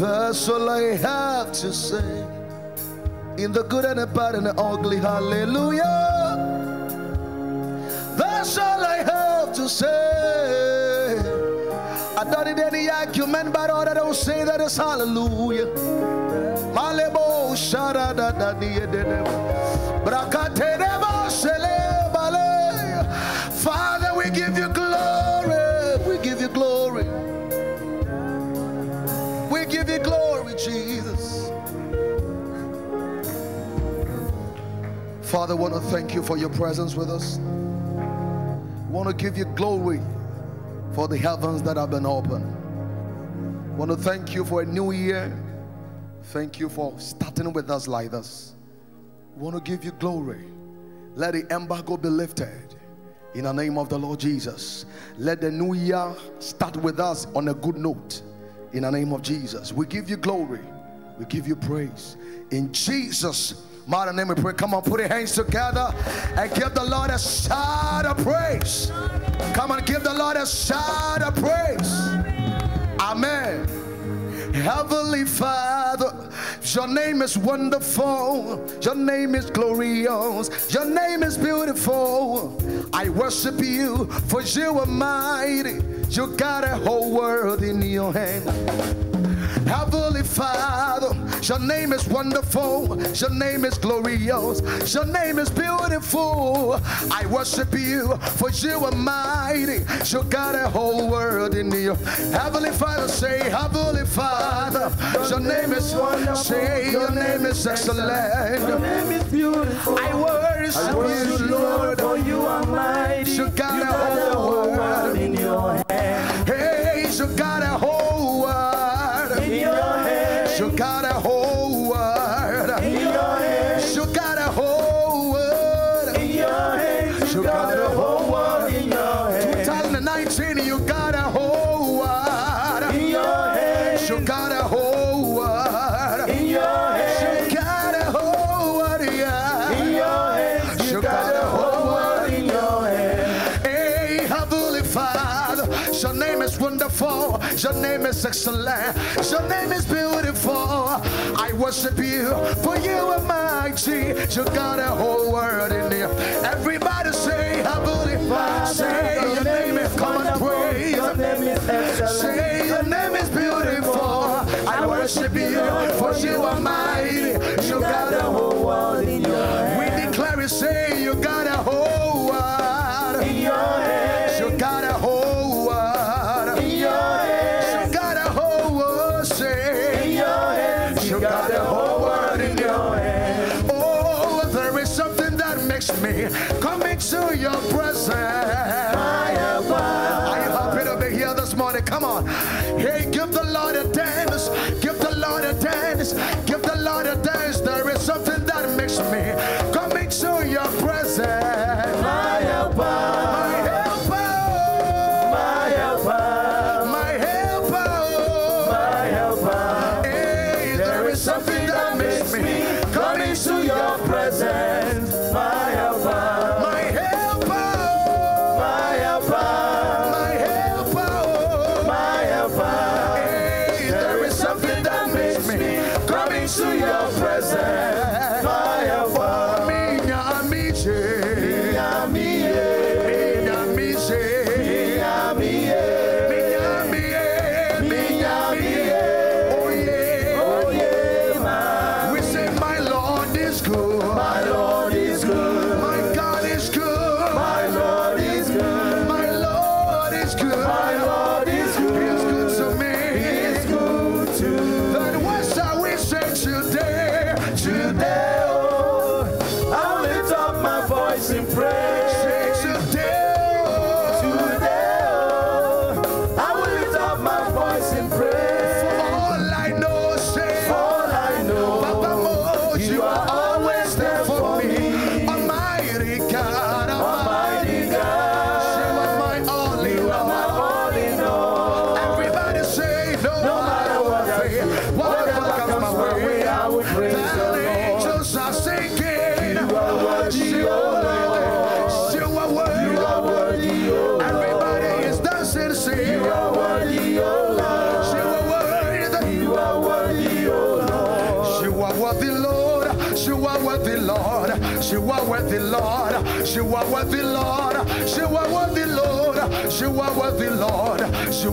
That's all I have to say. In the good and the bad and the ugly, hallelujah. That's all I have to say. I don't need any argument, but all I will say that is hallelujah. Father, want to thank you for your presence with us. Want to give you glory for the heavens that have been opened. Want to thank you for a new year. Thank you for starting with us like this. Want to give you glory. Let the embargo be lifted in the name of the Lord Jesus. Let the new year start with us on a good note in the name of Jesus. We give you glory. We give you praise. In Jesus' mighty name we pray. Come on, put your hands together and give the Lord a shout of praise. Come on, give the Lord a shout of praise. Amen. Heavenly Father, your name is wonderful, your name is glorious, your name is beautiful. I worship you, for you are mighty, you got a whole world in your hand. Heavenly Father, your name is wonderful, your name is glorious, your name is beautiful. I worship you, for you are mighty, you got a whole world in you. Heavenly Father, say, Heavenly Father, your name is wonderful, say, your name is excellent. Your name is beautiful. I worship, you, Lord. for you are mighty. You got a whole world. in your hand. Hey, you got a whole world. In your hand. You your name is excellent, your name is beautiful. I worship you, for you are mighty. You got a whole world in you. Everybody say, Heavenly Father, say your name is come and praise. Your name is excellent. Say your name is beautiful. I worship you, for you are mighty.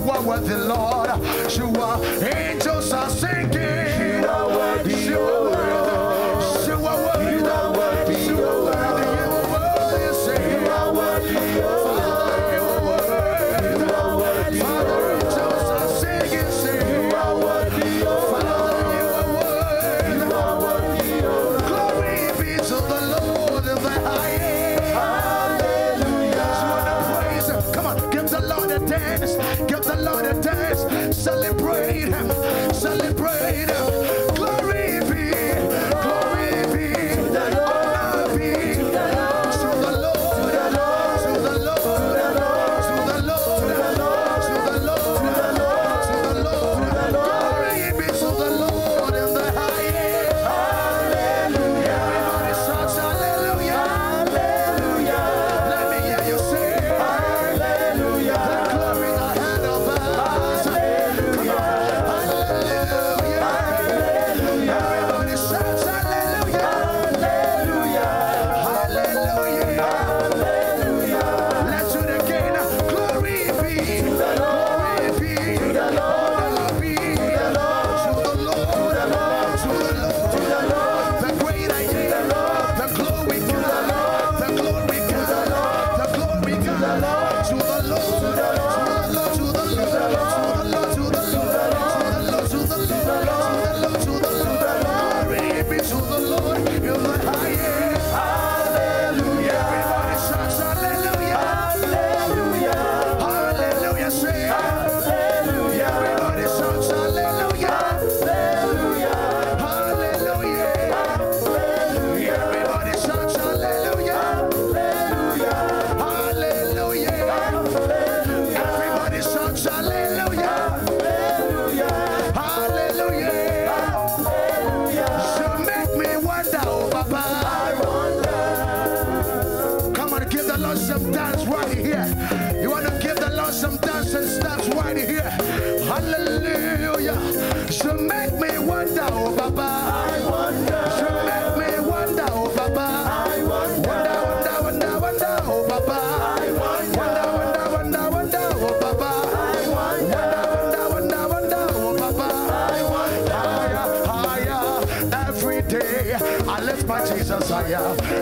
what was the Lord. Shua. Hey.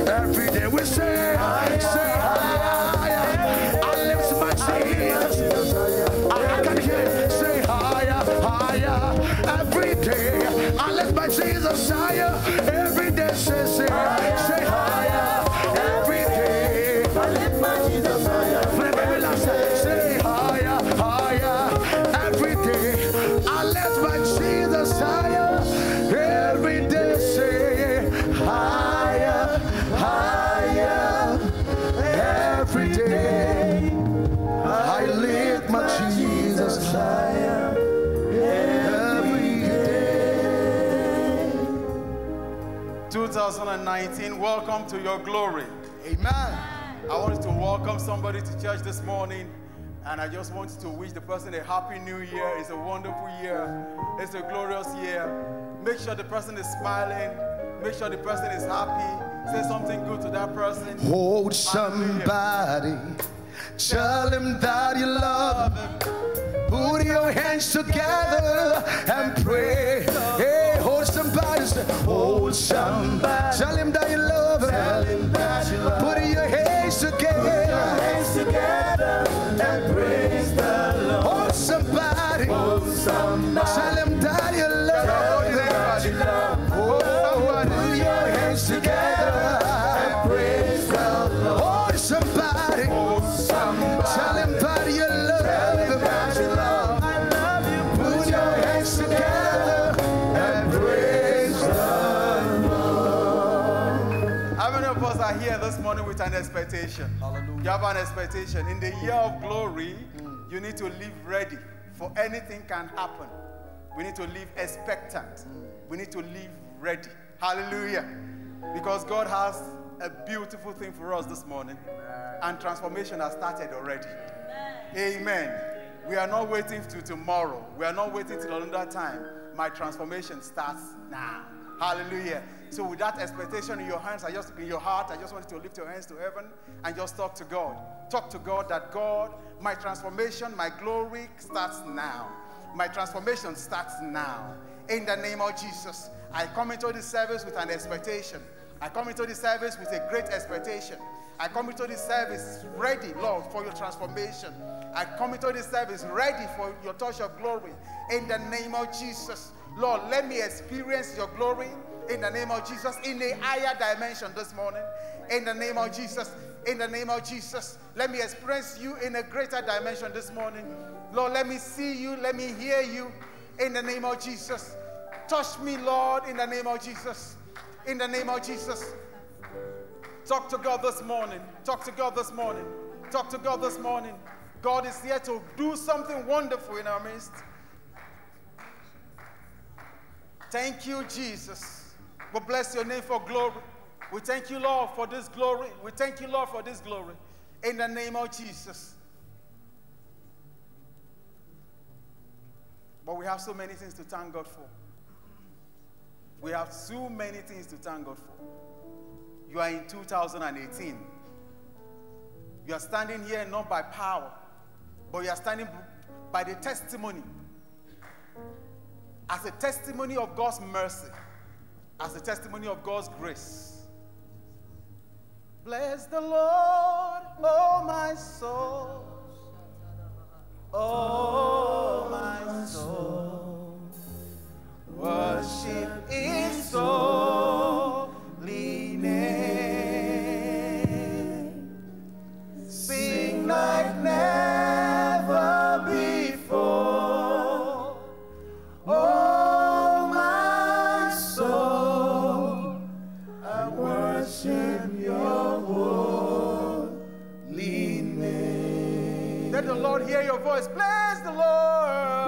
Every day we say, I say, I. 19, welcome to your glory. Amen. I want to welcome somebody to church this morning. And I just want to wish the person a happy new year. It's a wonderful year. It's a glorious year. Make sure the person is smiling. Make sure the person is happy. Say something good to that person. Hold somebody. Tell him that you love him. Put your hands together and pray somebody's. Hold oh, somebody. Tell him that you love him. Tell him that you love him. Put your hands together. Put your hands together and praise the Lord. Hold somebody. Hold somebody. expectation. Hallelujah. You have an expectation. In the year of glory, mm. you need to live ready for anything can happen. We need to live expectant. Mm. We need to live ready. Hallelujah. Because God has a beautiful thing for us this morning. Amen. And transformation has started already. Amen. Amen. We are not waiting to tomorrow. We are not waiting till another time. My transformation starts now. Hallelujah. So with that expectation in your hands, I just in your heart, I just want you to lift your hands to heaven and just talk to God. Talk to God that God, my transformation, my glory starts now. My transformation starts now. In the name of Jesus, I come into this service with an expectation. I come into this service with a great expectation. I come into this service ready, Lord, for your transformation. I come into this service ready for your touch of glory. In the name of Jesus, Lord, let me experience your glory in the name of Jesus in a higher dimension this morning. In the name of Jesus, in the name of Jesus, let me experience you in a greater dimension this morning. Lord, let me see you, let me hear you in the name of Jesus. Touch me, Lord, in the name of Jesus. In the name of Jesus. Talk to God this morning. Talk to God this morning. Talk to God this morning. God is here to do something wonderful in our midst. Thank you, Jesus. We bless your name for glory. We thank you, Lord, for this glory. We thank you, Lord, for this glory. In the name of Jesus. But we have so many things to thank God for. We have so many things to thank God for. You are in 2018. You are standing here not by power, but you are standing by the testimony. As a testimony of God's mercy, as a testimony of God's grace. Bless the Lord, oh my soul. Oh my soul. Worship is so Sing like never before. Oh, my soul, I worship your holy name. Let the Lord hear your voice. Bless the Lord.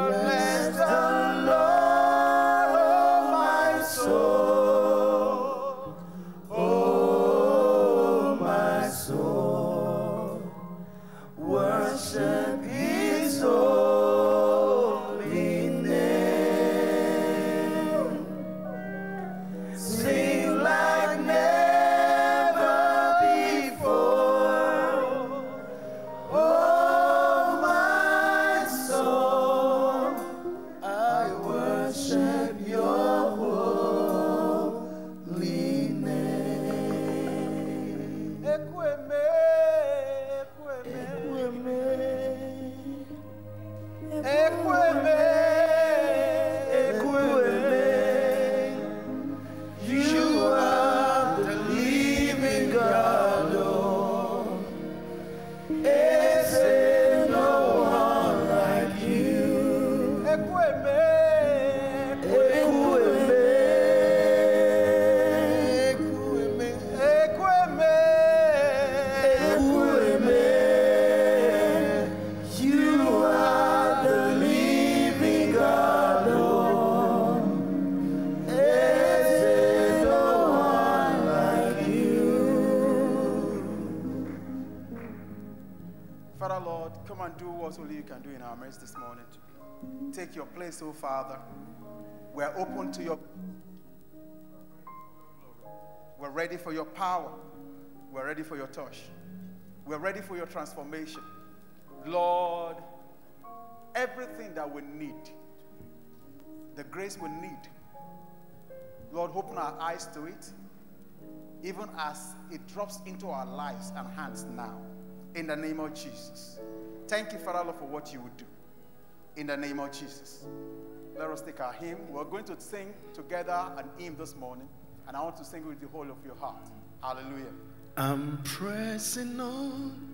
Place, oh Father. We're open to your. We're ready for your power. We're ready for your touch. We're ready for your transformation. Lord, everything that we need, the grace we need, Lord, open our eyes to it, even as it drops into our lives and hands now. In the name of Jesus. Thank you, Father, Lord, for what you would do in the name of Jesus. Let us take our hymn. We're going to sing together an hymn this morning, and I want to sing with the whole of your heart. Hallelujah. I'm pressing on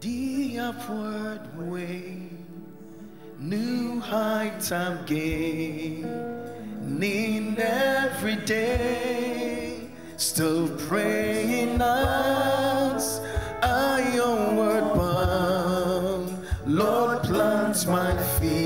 the upward way, new heights I'm gaining every day, still praying as I onward. Lord, plants my feet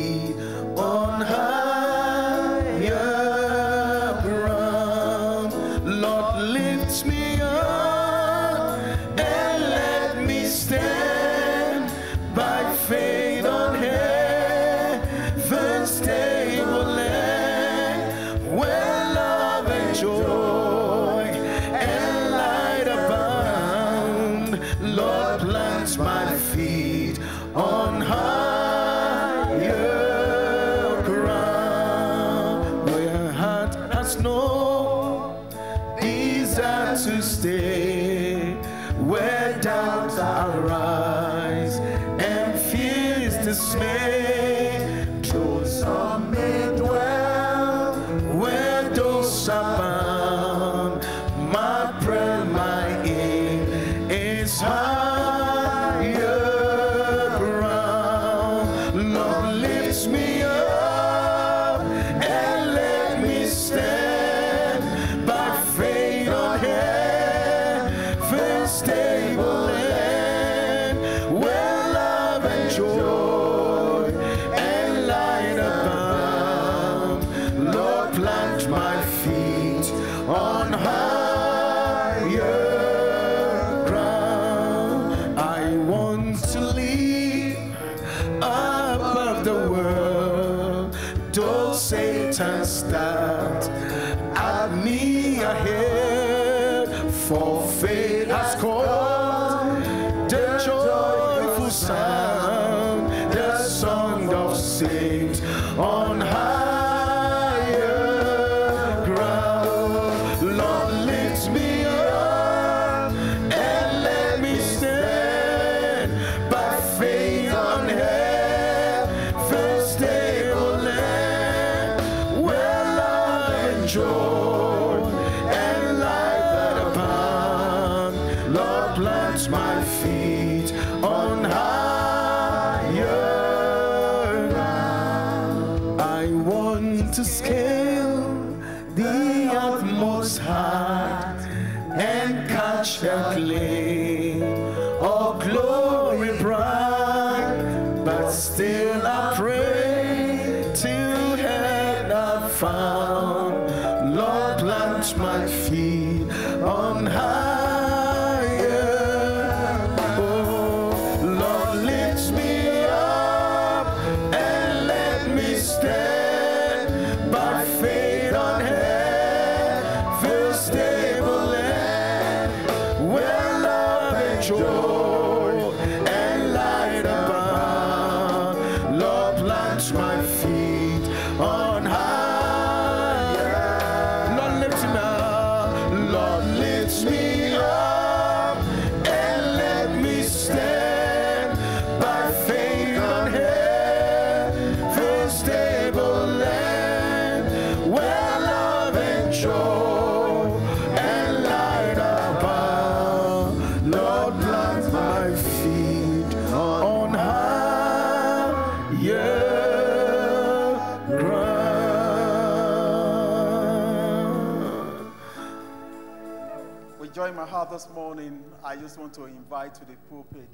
joy in my heart this morning, I just want to invite to the pulpit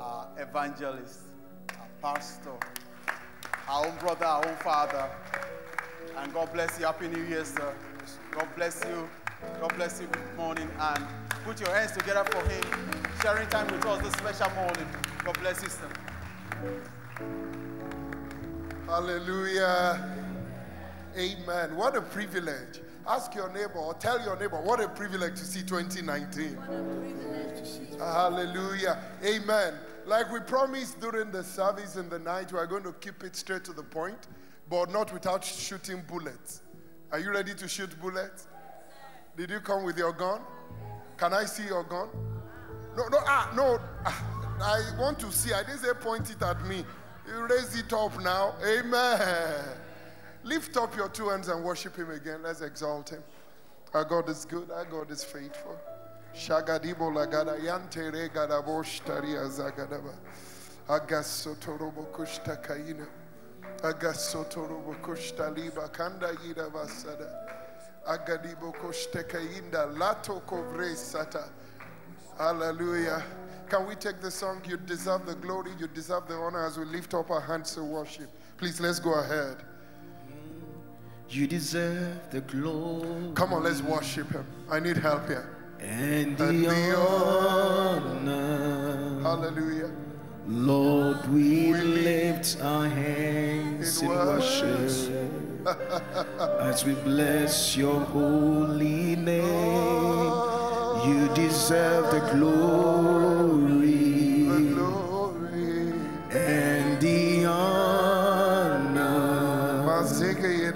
our evangelist, our pastor, our own brother, our own father. And God bless you. Happy New Year, sir. God bless you. God bless you good morning. And put your hands together for him, sharing time with us this special morning. God bless you, sir. Hallelujah. Amen. What a privilege. Ask your neighbor or tell your neighbor, what a privilege to see 2019. Hallelujah. Amen. Like we promised during the service in the night, we are going to keep it straight to the point, but not without shooting bullets. Are you ready to shoot bullets? Did you come with your gun? Can I see your gun? No, no, ah, no. I want to see. I didn't say point it at me. You raise it up now. Amen. Lift up your two hands and worship Him again. Let's exalt Him. Our God is good. Our God is faithful. Shagadibo lagada yantere gadabosh taria zagadaba. Agasotorobo kushta kaina. Agasotorobo kushta liba kanda yida vasada. Agadibo kushta kainda lato kovre sata. Hallelujah. Can we take the song? You deserve the glory, you deserve the honor as we lift up our hands to worship. Please, let's go ahead. You deserve the glory Come on, let's worship Him. I need help here. and the, And the honor. Hallelujah. Lord, we lift our hands In in worship as we bless your holy name. You deserve the glory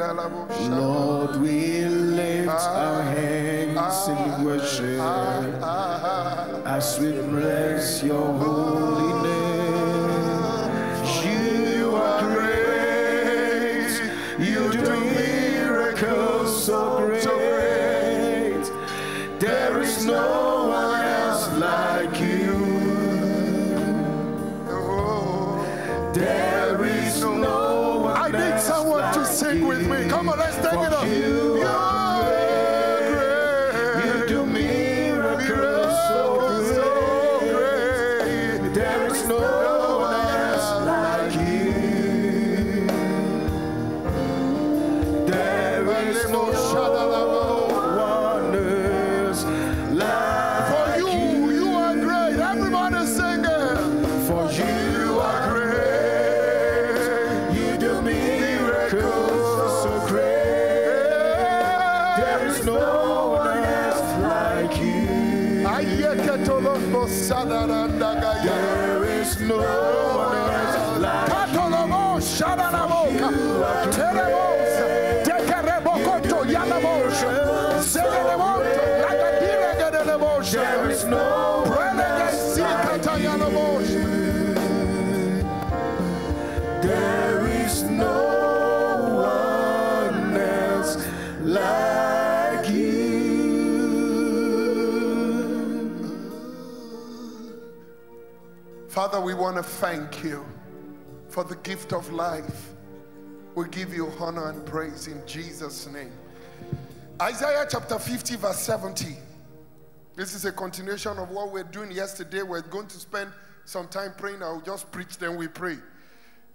Lord, we lift our hands in worship as we bless your holy name. You are great. You do miracles so great. There is no one else like you. There Come on, let's take it up. Thank you for the gift of life. We give you honor and praise in Jesus' name. Isaiah chapter 50, verse 70. This is a continuation of what we're doing yesterday. We're going to spend some time praying. I'll just preach, then we pray.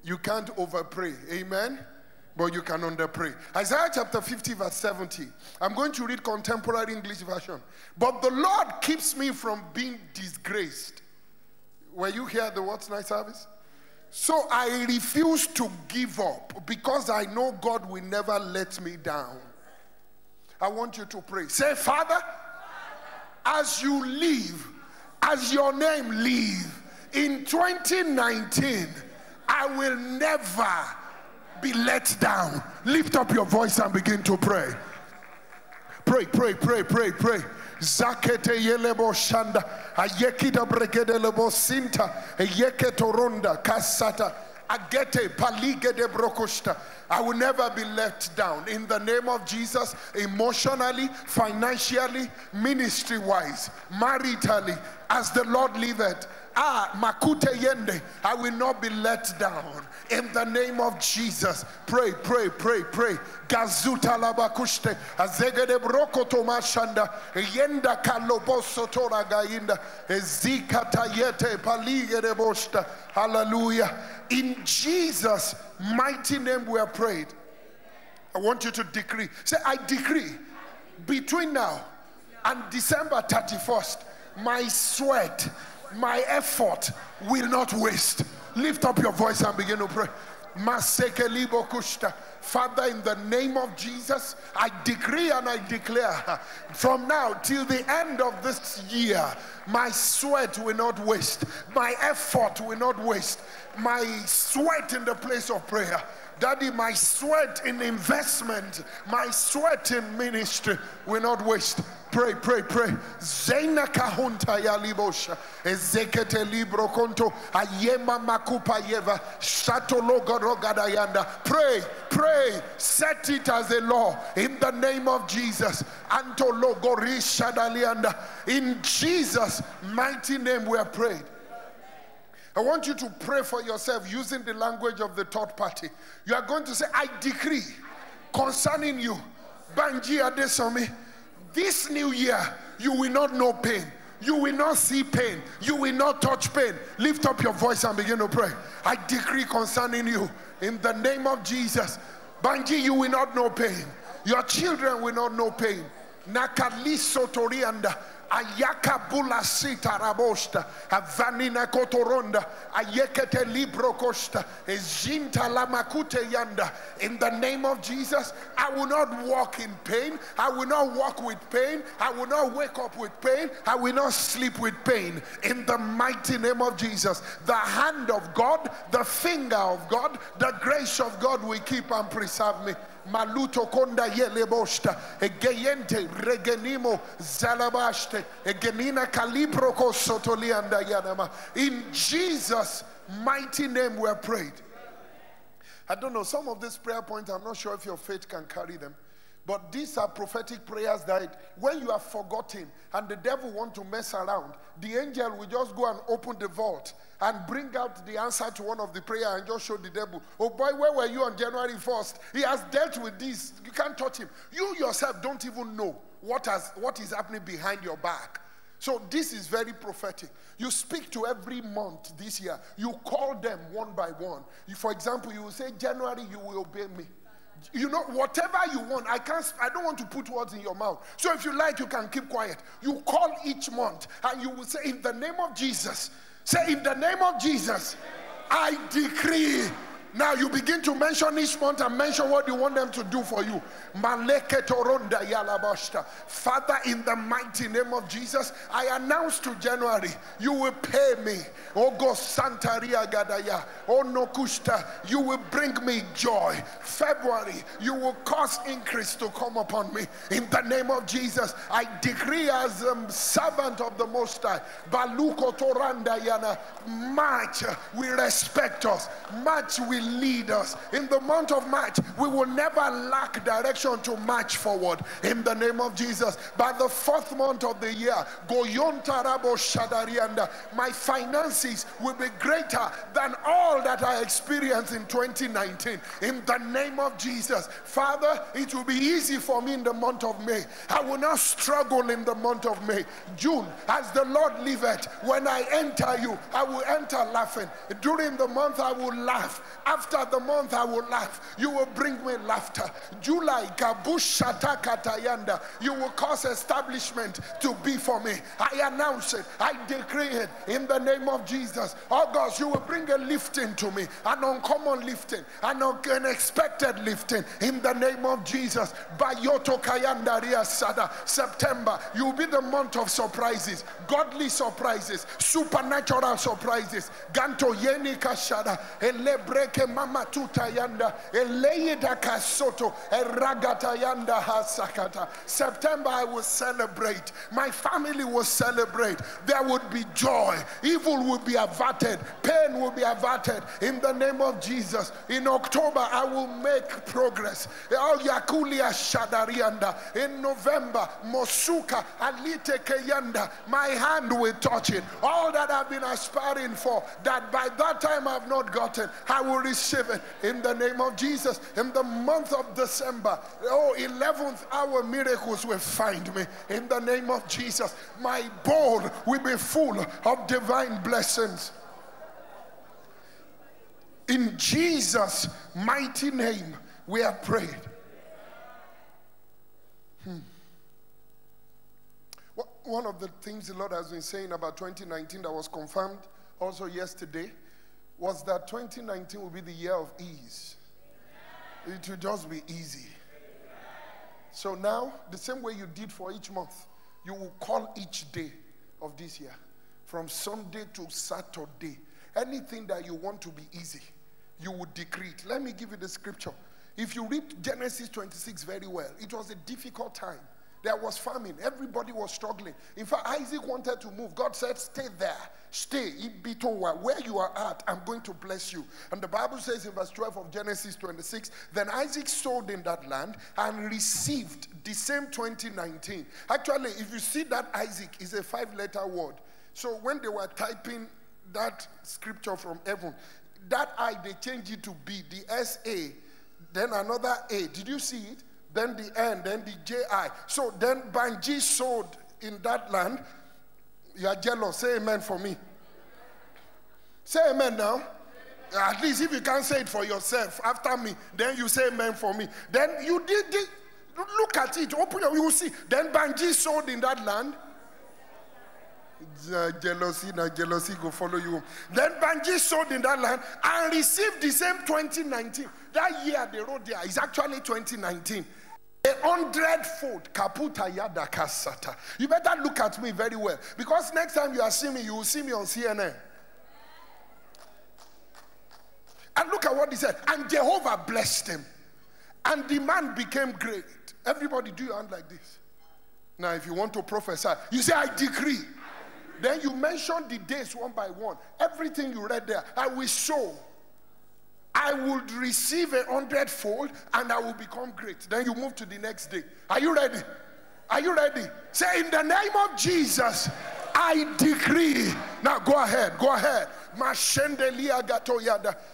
You can't over pray. Amen. But you can under pray. Isaiah chapter 50, verse 70. I'm going to read contemporary English version. But the Lord keeps me from being disgraced. Were you here at the Watch Night service? So I refuse to give up because I know God will never let me down. I want you to pray. Say, Father, as you live, as your name live, in 2019, I will never be let down. Lift up your voice and begin to pray. Pray, pray, pray, pray, pray. Zakete yelebo shanda, ayekida bregede lebo sinta, ayeke toronda, kasata, agete palige de brokoshta. I will never be let down in the name of Jesus, emotionally, financially, ministry wise, maritally, as the Lord liveth. Ah, makute yende, I will not be let down in the name of Jesus. Pray, pray, pray, pray. Gazuta labakushte, azegede broko tomashanda, yenda kaloboso tora gainda, ezikata yete paligede boshta. Hallelujah. In Jesus' mighty name we are prayed. I want you to decree. Say, I decree between now and December 31st, my sweat, my effort will not waste. Lift up your voice and begin to pray. Father, in the name of Jesus, I decree and I declare from now till the end of this year, my sweat will not waste, my effort will not waste, my sweat in the place of prayer. Daddy, my sweat in investment, my sweat in ministry will not waste. Pray, pray, pray. Zena kahunta ya libosha. Ezekete libro konto. Ayema makupa yeva. Shato logo rogadayanda. Pray, pray. Set it as a law in the name of Jesus. Anto logo rishadalianda. In Jesus' mighty name we are prayed. I want you to pray for yourself using the language of the third party. You are going to say, I decree concerning you, Banji Adesomi, this new year, you will not know pain. You will not see pain. You will not touch pain. Lift up your voice and begin to pray. I decree concerning you, in the name of Jesus, Banji, you will not know pain. Your children will not know pain. Nakaliso torianda. Ayaka bula sita rabosta avanina kotoronda ayekete libro costa ezinta lamakute yanda. In the name of Jesus I will not walk in pain I will not walk with pain I will not wake up with pain I will not sleep with pain. In the mighty name of Jesus the hand of God the finger of God the grace of God will keep and preserve me maluto konda egeyente regenimo egenina calibro kosotolianda yanama. In Jesus mighty name we are prayed. I don't know some of these prayer points I'm not sure if your faith can carry them. But these are prophetic prayers that when you are forgotten and the devil want to mess around, the angel will just go and open the vault and bring out the answer to one of the prayer and just show the devil, oh boy, where were you on January 1st? He has dealt with this. You can't touch him. You yourself don't even know what, has, what is happening behind your back. So this is very prophetic. You speak to every month this year. You call them one by one. For example, you will say, January, you will obey me you know whatever you want i can't i don't want to put words in your mouth so if you like you can keep quiet you call each month and you will say in the name of jesus say in the name of jesus i decree now you begin to mention each month and mention what you want them to do for you. Father, in the mighty name of Jesus, I announce to January, you will pay me. Oh God, Santaria Gadaya. Oh Nokusta, you will bring me joy. February, you will cause increase to come upon me. In the name of Jesus, I decree as a servant of the Most High, Baluko Toranda Yana, March uh, will respect us. March will lead us. In the month of March, we will never lack direction to march forward. In the name of Jesus. By the fourth month of the year, my finances will be greater than all that I experienced in 2019. In the name of Jesus. Father, it will be easy for me in the month of May. I will not struggle in the month of May. June, as the Lord liveth, when I enter you, I will enter laughing. During the month, I will laugh. After the month, I will laugh. You will bring me laughter. July, Gabushata you will cause establishment to be for me. I announce it. I decree it in the name of Jesus. August, you will bring a lifting to me, an uncommon lifting, an unexpected lifting in the name of Jesus. Bayoto Kayanda Sada. September, you will be the month of surprises, godly surprises, supernatural surprises. Ganto Yeni Kashada, Elebreke Mama Tutayanda, Eleida Kasoto, Eragatayanda Hasakata. September, I will celebrate. My family will celebrate. There would be joy. Evil will be averted. Pain will be averted in the name of Jesus. In October, I will make progress. In November, Mosuka Alite Keyanda. My hand will touch it. All that I've been aspiring for, that by that time I've not gotten, I will receive it in the name of Jesus. In the month of December, oh, 11th hour miracles will find me in the name of Jesus. My bowl will be full of divine blessings. In Jesus' mighty name, we have prayed. Hmm. One of the things the Lord has been saying about 2019 that was confirmed also yesterday was that 2019 will be the year of ease. It will just be easy. So now, the same way you did for each month, you will call each day of this year from Sunday to Saturday. Anything that you want to be easy, you would decree it. Let me give you the scripture. If you read Genesis 26 very well, it was a difficult time. There was famine. Everybody was struggling. In fact, Isaac wanted to move. God said, Stay there. Stay. Where you are at, I'm going to bless you. And the Bible says in verse 12 of Genesis 26 Then Isaac sowed in that land and received the same 2019. Actually, if you see that Isaac is a five letter word. So when they were typing that scripture from heaven, that I, they changed it to B, the S A, then another A. Did you see it? Then the N, then the JI. So then Banji sold in that land. You are jealous. Say amen for me. Say amen now. At least if you can't say it for yourself after me, then you say amen for me. Then you did, did look at it, open your, you will see. Then Banji sold in that land. Uh, jealousy, now jealousy go follow you. Then Banji sold in that land and received the same 2019. That year they wrote there is actually 2019. A hundredfold kaputa yada kasata. You better look at me very well because next time you are seeing me, you will see me on CNN. And look at what he said. And Jehovah blessed him. And the man became great. Everybody do your hand like this. Now, if you want to prophesy, you say, I decree. Then you mention the days one by one. Everything you read there, I will show. I will receive a hundredfold and I will become great. Then you move to the next day. Are you ready? Are you ready? Say, in the name of Jesus, I decree. Now go ahead, go ahead.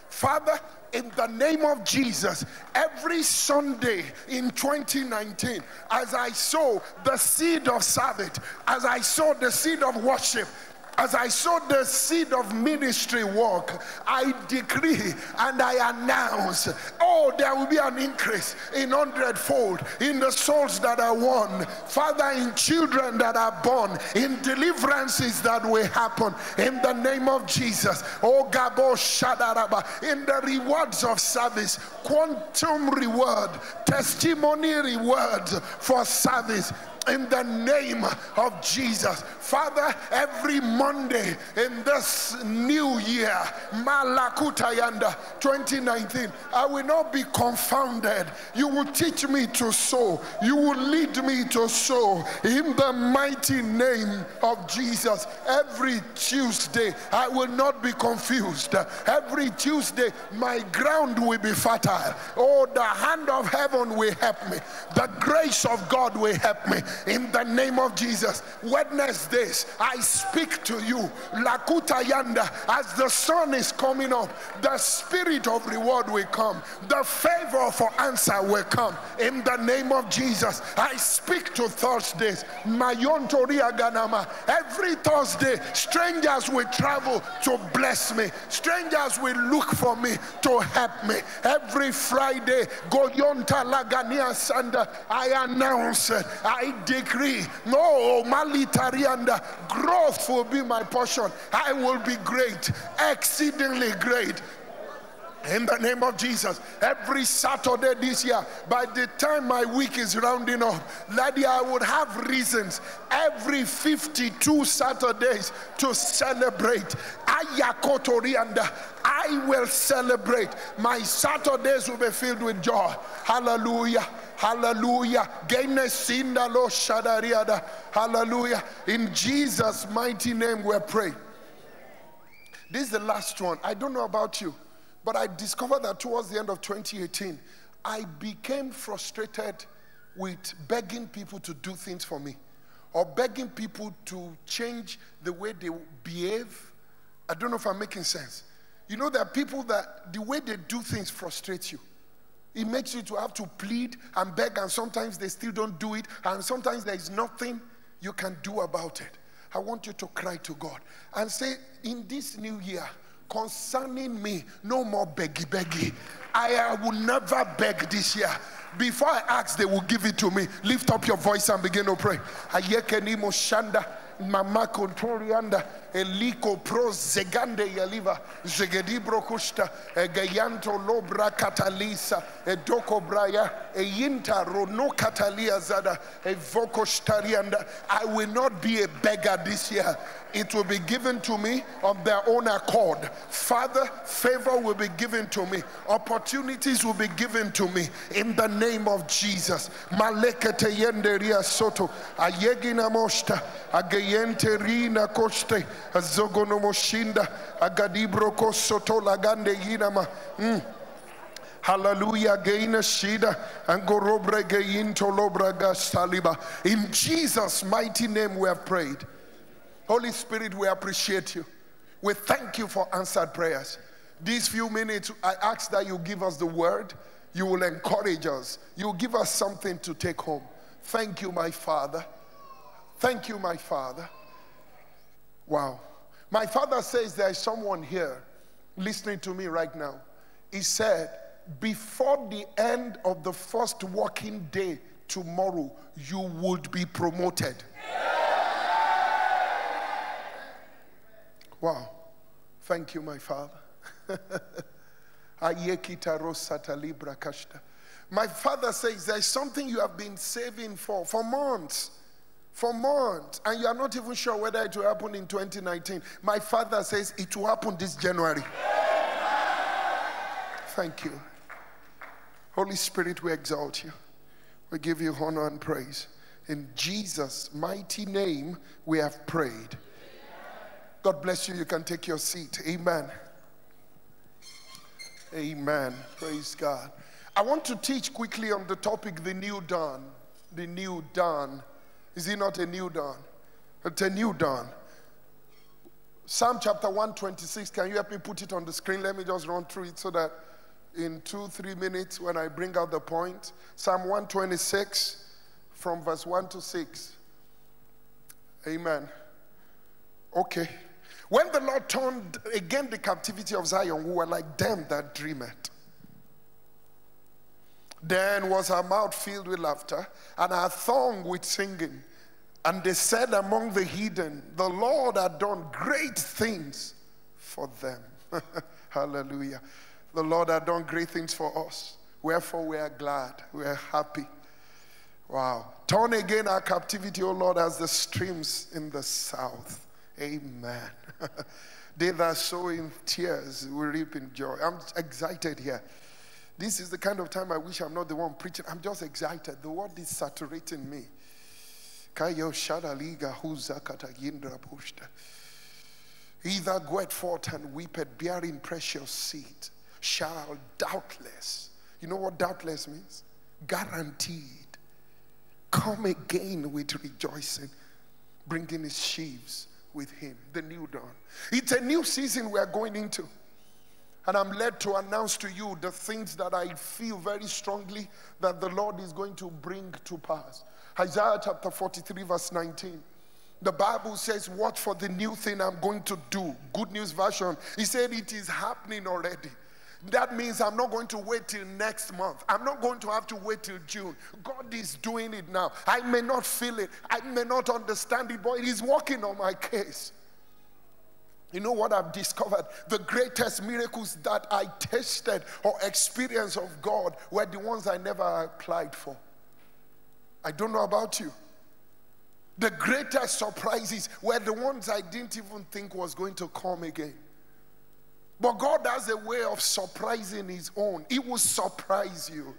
Father, in the name of Jesus, every Sunday in 2019, as I sow the seed of Sabbath, as I sow the seed of worship, as I sow the seed of ministry work, I decree and I announce, oh, there will be an increase in hundredfold in the souls that are won, Father, in children that are born, in deliverances that will happen in the name of Jesus. Oh, Gabo Shadaraba, in the rewards of service, quantum reward, testimony rewards for service in the name of Jesus. Father, every Monday in this new year, Malakutayanda 2019, I will not be confounded. You will teach me to sow, you will lead me to sow in the mighty name of Jesus. Every Tuesday, I will not be confused. Every Tuesday, my ground will be fertile. Oh, the hand of heaven will help me, the grace of God will help me in the name of Jesus. Wednesdays, I speak to you, Lakuta Yanda, as the sun is coming up, the spirit of reward will come, the favor for answer will come in the name of Jesus. I speak to Thursdays, Mayon Ganama. Every Thursday, strangers will travel to bless me, strangers will look for me to help me. Every Friday, Goyonta Lagania Sanda, I announce, I decree, no, Malitarianda, growth will be my portion. I will be great, exceedingly great. In the name of Jesus, every Saturday this year, by the time my week is rounding up, Lady, I would have reasons every 52 Saturdays to celebrate. Ayakotorianda, I will celebrate. My Saturdays will be filled with joy. Hallelujah. Hallelujah. Hallelujah. In Jesus' mighty name we pray. This is the last one. I don't know about you, but I discovered that towards the end of 2018, I became frustrated with begging people to do things for me or begging people to change the way they behave. I don't know if I'm making sense. You know, there are people that the way they do things frustrates you. It makes you to have to plead and beg, and sometimes they still don't do it, and sometimes there is nothing you can do about it. I want you to cry to God and say, In this new year, concerning me, no more beggy beggy. I, will never beg this year. Before I ask, they will give it to me. Lift up your voice and begin to pray. Ayekeni shanda mama kontorianda eliko pro zegande yaliva zegedibro kusta egayanto lobra katalisa edoko braya eyinta rono katalia zada evoko starianda I will not be a beggar this year it will be given to me of their own accord. Father, favor will be given to me, opportunities will be given to me in the name of Jesus. Malekete soto, koste, azogono moshinda, agadibro kosoto lagande yinama. Mm. Hallelujah. Shida and saliba. In Jesus' mighty name we have prayed. Holy Spirit, we appreciate you. We thank you for answered prayers. These few minutes, I ask that you give us the word. You will encourage us. You will give us something to take home. Thank you, my Father. Thank you, my Father. Wow. My father says there is someone here listening to me right now. He said, Before the end of the first working day tomorrow, you would be promoted. Yeah. Wow. Thank you, my Father. my father says there's something you have been saving for for months. For months, and you are not even sure whether it will happen in 2019. My father says it will happen this January. Thank you. Holy Spirit, we exalt you. We give you honor and praise. In Jesus' mighty name, we have prayed. God bless you. You can take your seat. Amen. Amen. Praise God. I want to teach quickly on the topic the new dawn. The new dawn. Is it not a new dawn? It's a new dawn. Psalm chapter 126. Can you help me put it on the screen? Let me just run through it so that in two, three minutes when I bring out the point. Psalm 126 from verse 1 to 6. Amen. Okay. When the Lord turned again the captivity of Zion, we were like them that dream it. Then was her mouth filled with laughter and her tongue with singing. And they said among the heathen, The Lord had done great things for them. Hallelujah. The Lord had done great things for us. Wherefore we are glad, we are happy. Wow. Turn again our captivity, O Lord, as the streams in the south. Amen. they that sow in tears will reap in joy. I'm excited here. This is the kind of time I wish I'm not the one preaching. I'm just excited. The word is saturating me. He that goeth forth and weepeth, bearing precious seed, shall doubtless, you know what doubtless means? Guaranteed. Come again with rejoicing, bringing his sheaves with him, the new dawn. It's a new season we are going into. And I'm led to announce to you the things that I feel very strongly that the Lord is going to bring to pass. Isaiah chapter 43, verse 19. The Bible says, Watch for the new thing I'm going to do. Good news version. He said, It is happening already. That means I'm not going to wait till next month. I'm not going to have to wait till June. God is doing it now. I may not feel it, I may not understand it, but it is working on my case. You know what I've discovered? The greatest miracles that I tasted or experienced of God were the ones I never applied for. I don't know about you. The greatest surprises were the ones I didn't even think was going to come again. But God has a way of surprising His own. He will surprise you.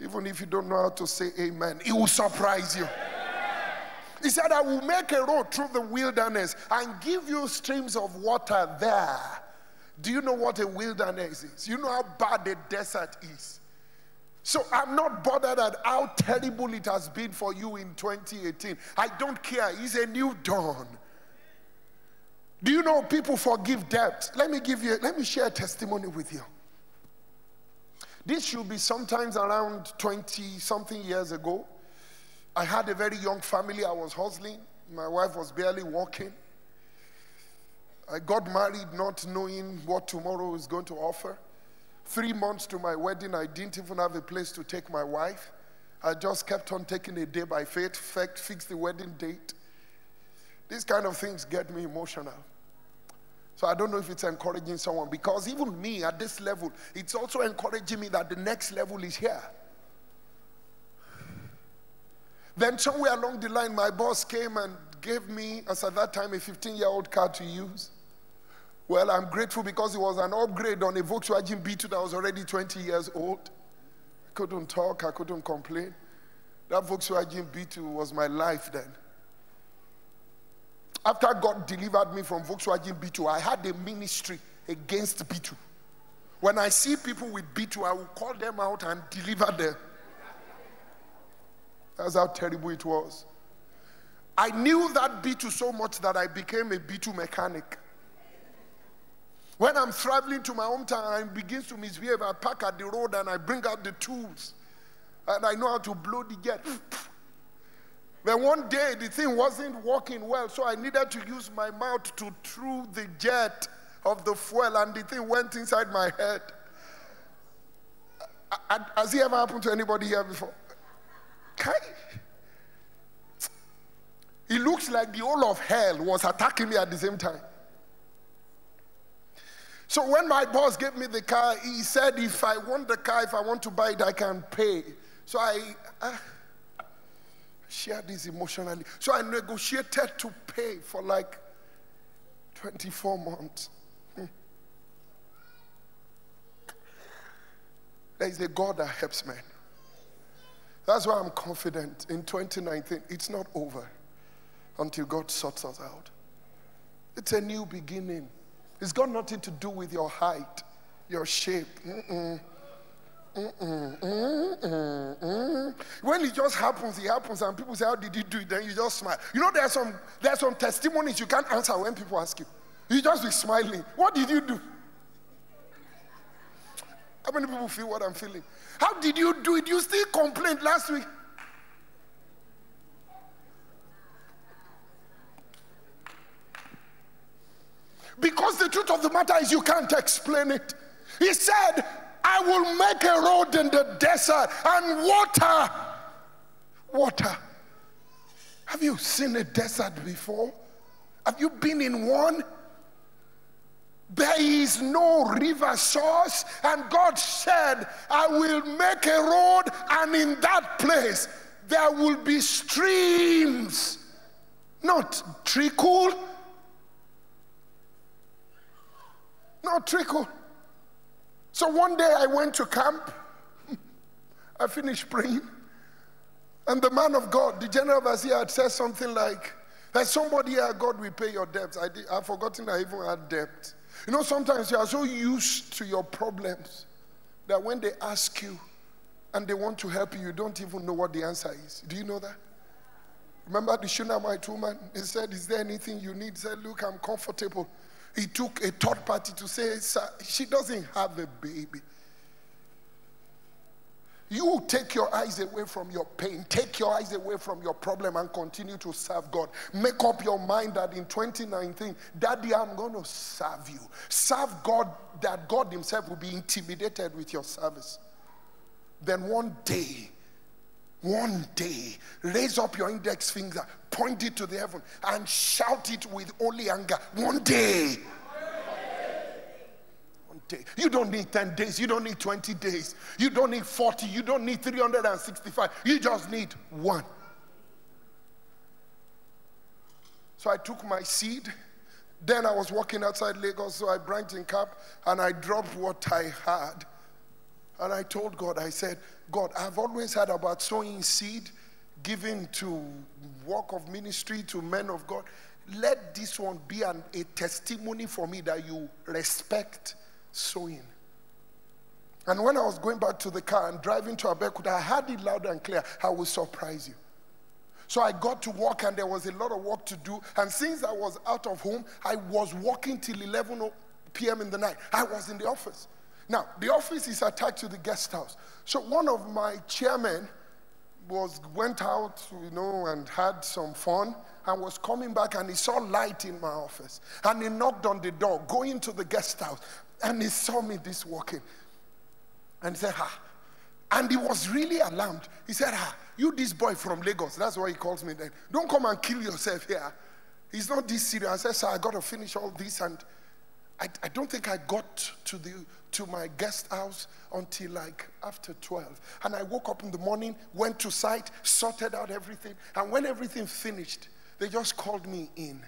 Even if you don't know how to say amen, He will surprise you. He said, I will make a road through the wilderness and give you streams of water there. Do you know what a wilderness is? You know how bad the desert is. So I'm not bothered at how terrible it has been for you in 2018. I don't care. It's a new dawn. Do you know people forgive debt? Let me give you, let me share a testimony with you. This should be sometimes around 20 something years ago. I had a very young family. I was hustling. My wife was barely walking. I got married not knowing what tomorrow is going to offer. Three months to my wedding, I didn't even have a place to take my wife. I just kept on taking a day by faith, fixed the wedding date. These kind of things get me emotional. So I don't know if it's encouraging someone because even me at this level, it's also encouraging me that the next level is here. Then somewhere along the line, my boss came and gave me, as at that time, a 15 year old car to use. Well, I'm grateful because it was an upgrade on a Volkswagen Beetle that was already 20 years old. I couldn't talk, I couldn't complain. That Volkswagen Beetle was my life then. After God delivered me from Volkswagen Beetle, I had a ministry against Beetle. When I see people with Beetle, I will call them out and deliver them. That's how terrible it was. I knew that Beetle so much that I became a Beetle mechanic. When I'm traveling to my hometown and begins to misbehave, I park at the road and I bring out the tools. And I know how to blow the jet. Then one day the thing wasn't working well, so I needed to use my mouth to throw the jet of the fuel, and the thing went inside my head. Has it ever happened to anybody here before? Okay. It looks like the whole of hell was attacking me at the same time. So when my boss gave me the car, he said if I want the car, if I want to buy it, I can pay. So I, I shared this emotionally. So I negotiated to pay for like 24 months. Hmm. There is a God that helps men. That's why I'm confident in 2019, it's not over until God sorts us out. It's a new beginning. It's got nothing to do with your height, your shape. When it just happens, it happens, and people say, How did you do it? Then you just smile. You know, there are some there are some testimonies you can't answer when people ask you. You just be smiling. What did you do? How many people feel what I'm feeling? How did you do it? You still complained last week. Because the truth of the matter is, you can't explain it. He said, I will make a road in the desert and water. Water. Have you seen a desert before? Have you been in one? There is no river source, and God said, I will make a road, and in that place there will be streams, not trickle, not trickle. So one day I went to camp. I finished praying. And the man of God, the general overseer, had said something like, that somebody here, God will pay your debts. I did, I've forgotten I even had debt. You know, sometimes you are so used to your problems that when they ask you and they want to help you, you don't even know what the answer is. Do you know that? Remember the Shunammite woman? He said, Is there anything you need? He said, Look, I'm comfortable. He took a third party to say, she doesn't have a baby. You take your eyes away from your pain, take your eyes away from your problem, and continue to serve God. Make up your mind that in 2019, Daddy, I'm going to serve you. Serve God, that God Himself will be intimidated with your service. Then one day, one day, raise up your index finger, point it to the heaven, and shout it with holy anger. One day. One day. You don't need 10 days. You don't need 20 days. You don't need 40. You don't need 365. You just need one. So I took my seed. Then I was walking outside Lagos, so I branched in cap and I dropped what I had. And I told God, I said, God, I've always heard about sowing seed, giving to work of ministry, to men of God. Let this one be an, a testimony for me that you respect sowing. And when I was going back to the car and driving to Abeokuta, I heard it loud and clear. I will surprise you. So I got to work and there was a lot of work to do. And since I was out of home, I was working till 11 p.m. in the night. I was in the office. Now, the office is attached to the guest house. So one of my chairmen was went out, you know, and had some fun and was coming back and he saw light in my office. And he knocked on the door, going to the guest house, and he saw me this walking. And he said, Ha. And he was really alarmed. He said, Ha, you this boy from Lagos. That's why he calls me then. Don't come and kill yourself here. He's not this serious. I said, Sir, I got to finish all this. And I, I don't think I got to the to my guest house until like after 12. And I woke up in the morning, went to site, sorted out everything. And when everything finished, they just called me in.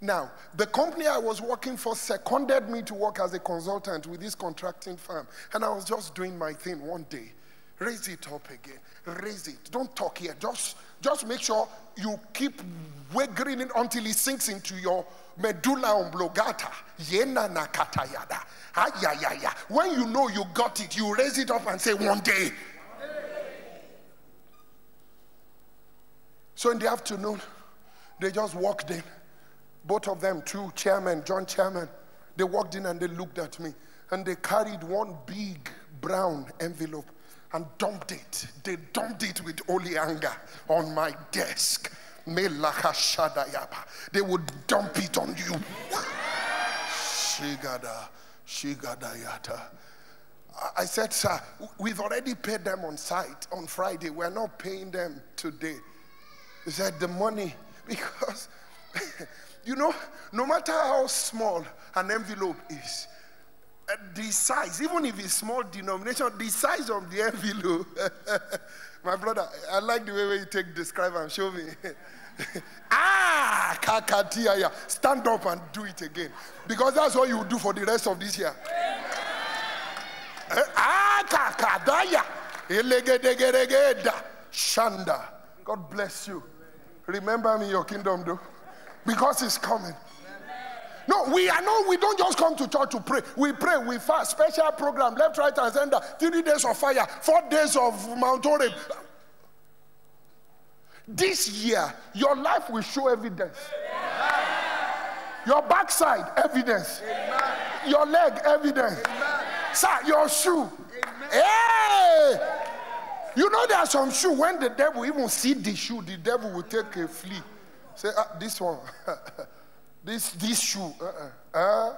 Now, the company I was working for seconded me to work as a consultant with this contracting firm. And I was just doing my thing one day. Raise it up again. Raise it. Don't talk here. Just, just make sure you keep wiggling it until it sinks into your medulla oblongata. Yena nakatayada. Ayayaya. Ah, when you know you got it, you raise it up and say, one day. So in the afternoon, they just walked in. Both of them, two chairmen, John Chairman, they walked in and they looked at me. And they carried one big brown envelope and dumped it. They dumped it with holy anger on my desk. They would dump it on you. Shigada. I said, Sir, we've already paid them on site on Friday. We're not paying them today. He said, The money, because, you know, no matter how small an envelope is, the size, even if it's small denomination, the size of the envelope. My brother, I like the way you take describe and show me. ah, kakatia, stand up and do it again, because that's what you will do for the rest of this year. Eh, ah, kakadaya, shanda. God bless you. Remember me, your kingdom, though, because it's coming. No, we are no, we don't just come to church to pray. We pray, we fast, special program, left, right, and center, three days of fire, four days of Mount Oreb. This year, your life will show evidence. Your backside, evidence. Your leg, evidence. Sir, your shoe. Hey! You know there are some shoe when the devil even see the shoe, the devil will take a flea. Say, ah, this one. This this shoe, uh uh.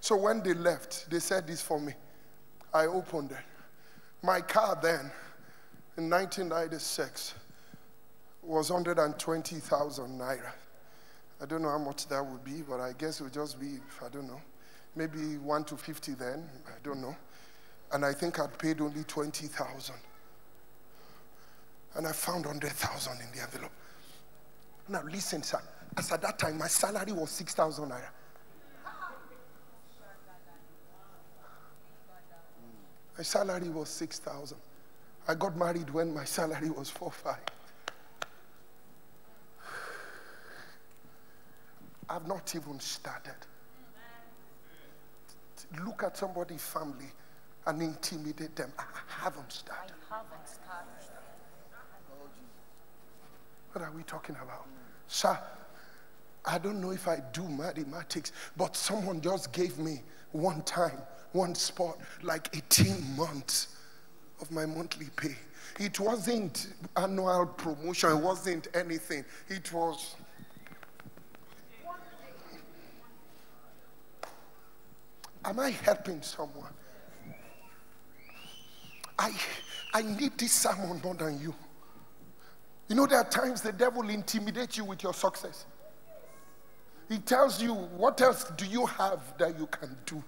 So when they left, they said this for me. I opened it. My car then, in 1996, was 120,000 naira. I don't know how much that would be, but I guess it would just be, I don't know, maybe 1 to 50 then, I don't know. And I think I'd paid only 20,000. And I found 100,000 in the envelope. Now listen, sir. As at that time, my salary was 6,000 naira. My salary was 6,000. I got married when my salary was 4 5. I've not even started. Look at somebody's family and intimidate them. I haven't started. I haven't started. What are we talking about? Sir, I don't know if I do mathematics, but someone just gave me one time, one spot, like 18 months of my monthly pay. It wasn't annual promotion, it wasn't anything. It was. Am I helping someone? I, I need this sermon more than you. You know, there are times the devil intimidates you with your success. He tells you, What else do you have that you can do?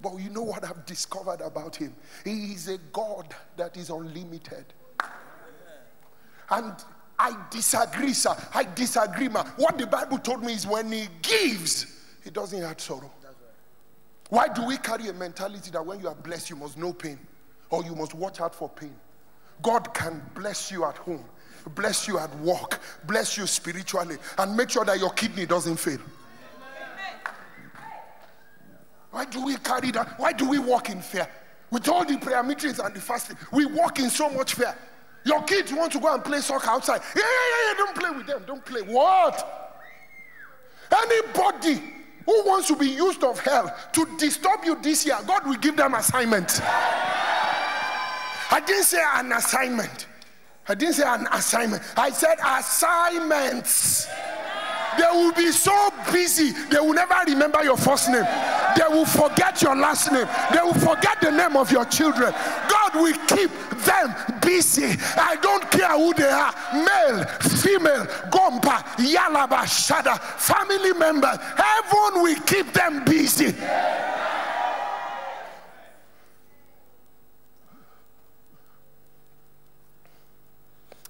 But you know what I've discovered about him? He is a God that is unlimited. And I disagree, sir. I disagree, ma. What the Bible told me is when he gives, he doesn't add sorrow. Why do we carry a mentality that when you are blessed, you must know pain or you must watch out for pain? God can bless you at home, bless you at work, bless you spiritually, and make sure that your kidney doesn't fail. Why do we carry that? Why do we walk in fear? With all the prayer meetings and the fasting, we walk in so much fear. Your kids want to go and play soccer outside. Yeah, yeah, yeah, don't play with them. Don't play. What? Anybody who wants to be used of hell to disturb you this year, God will give them assignment. I didn't say an assignment. I didn't say an assignment. I said assignments. They will be so busy, they will never remember your first name. They will forget your last name. They will forget the name of your children. God will keep them busy. I don't care who they are male, female, gompa, yalaba, shada, family members. Heaven will keep them busy.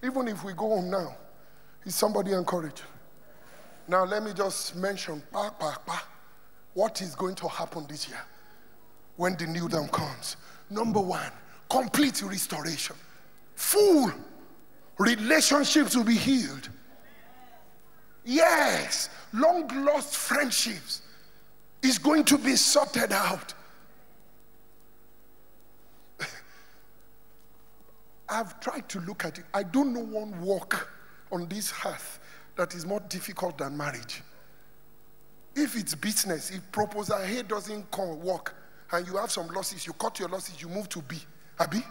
Even if we go home now, is somebody encouraged? Now, let me just mention bah, bah, bah, what is going to happen this year when the new dawn comes. Number one, complete restoration. Full relationships will be healed. Yes, long lost friendships is going to be sorted out. I've tried to look at it. I don't know one walk on this earth that is more difficult than marriage. If it's business, if proposal A doesn't come work and you have some losses, you cut your losses, you move to B. Abi?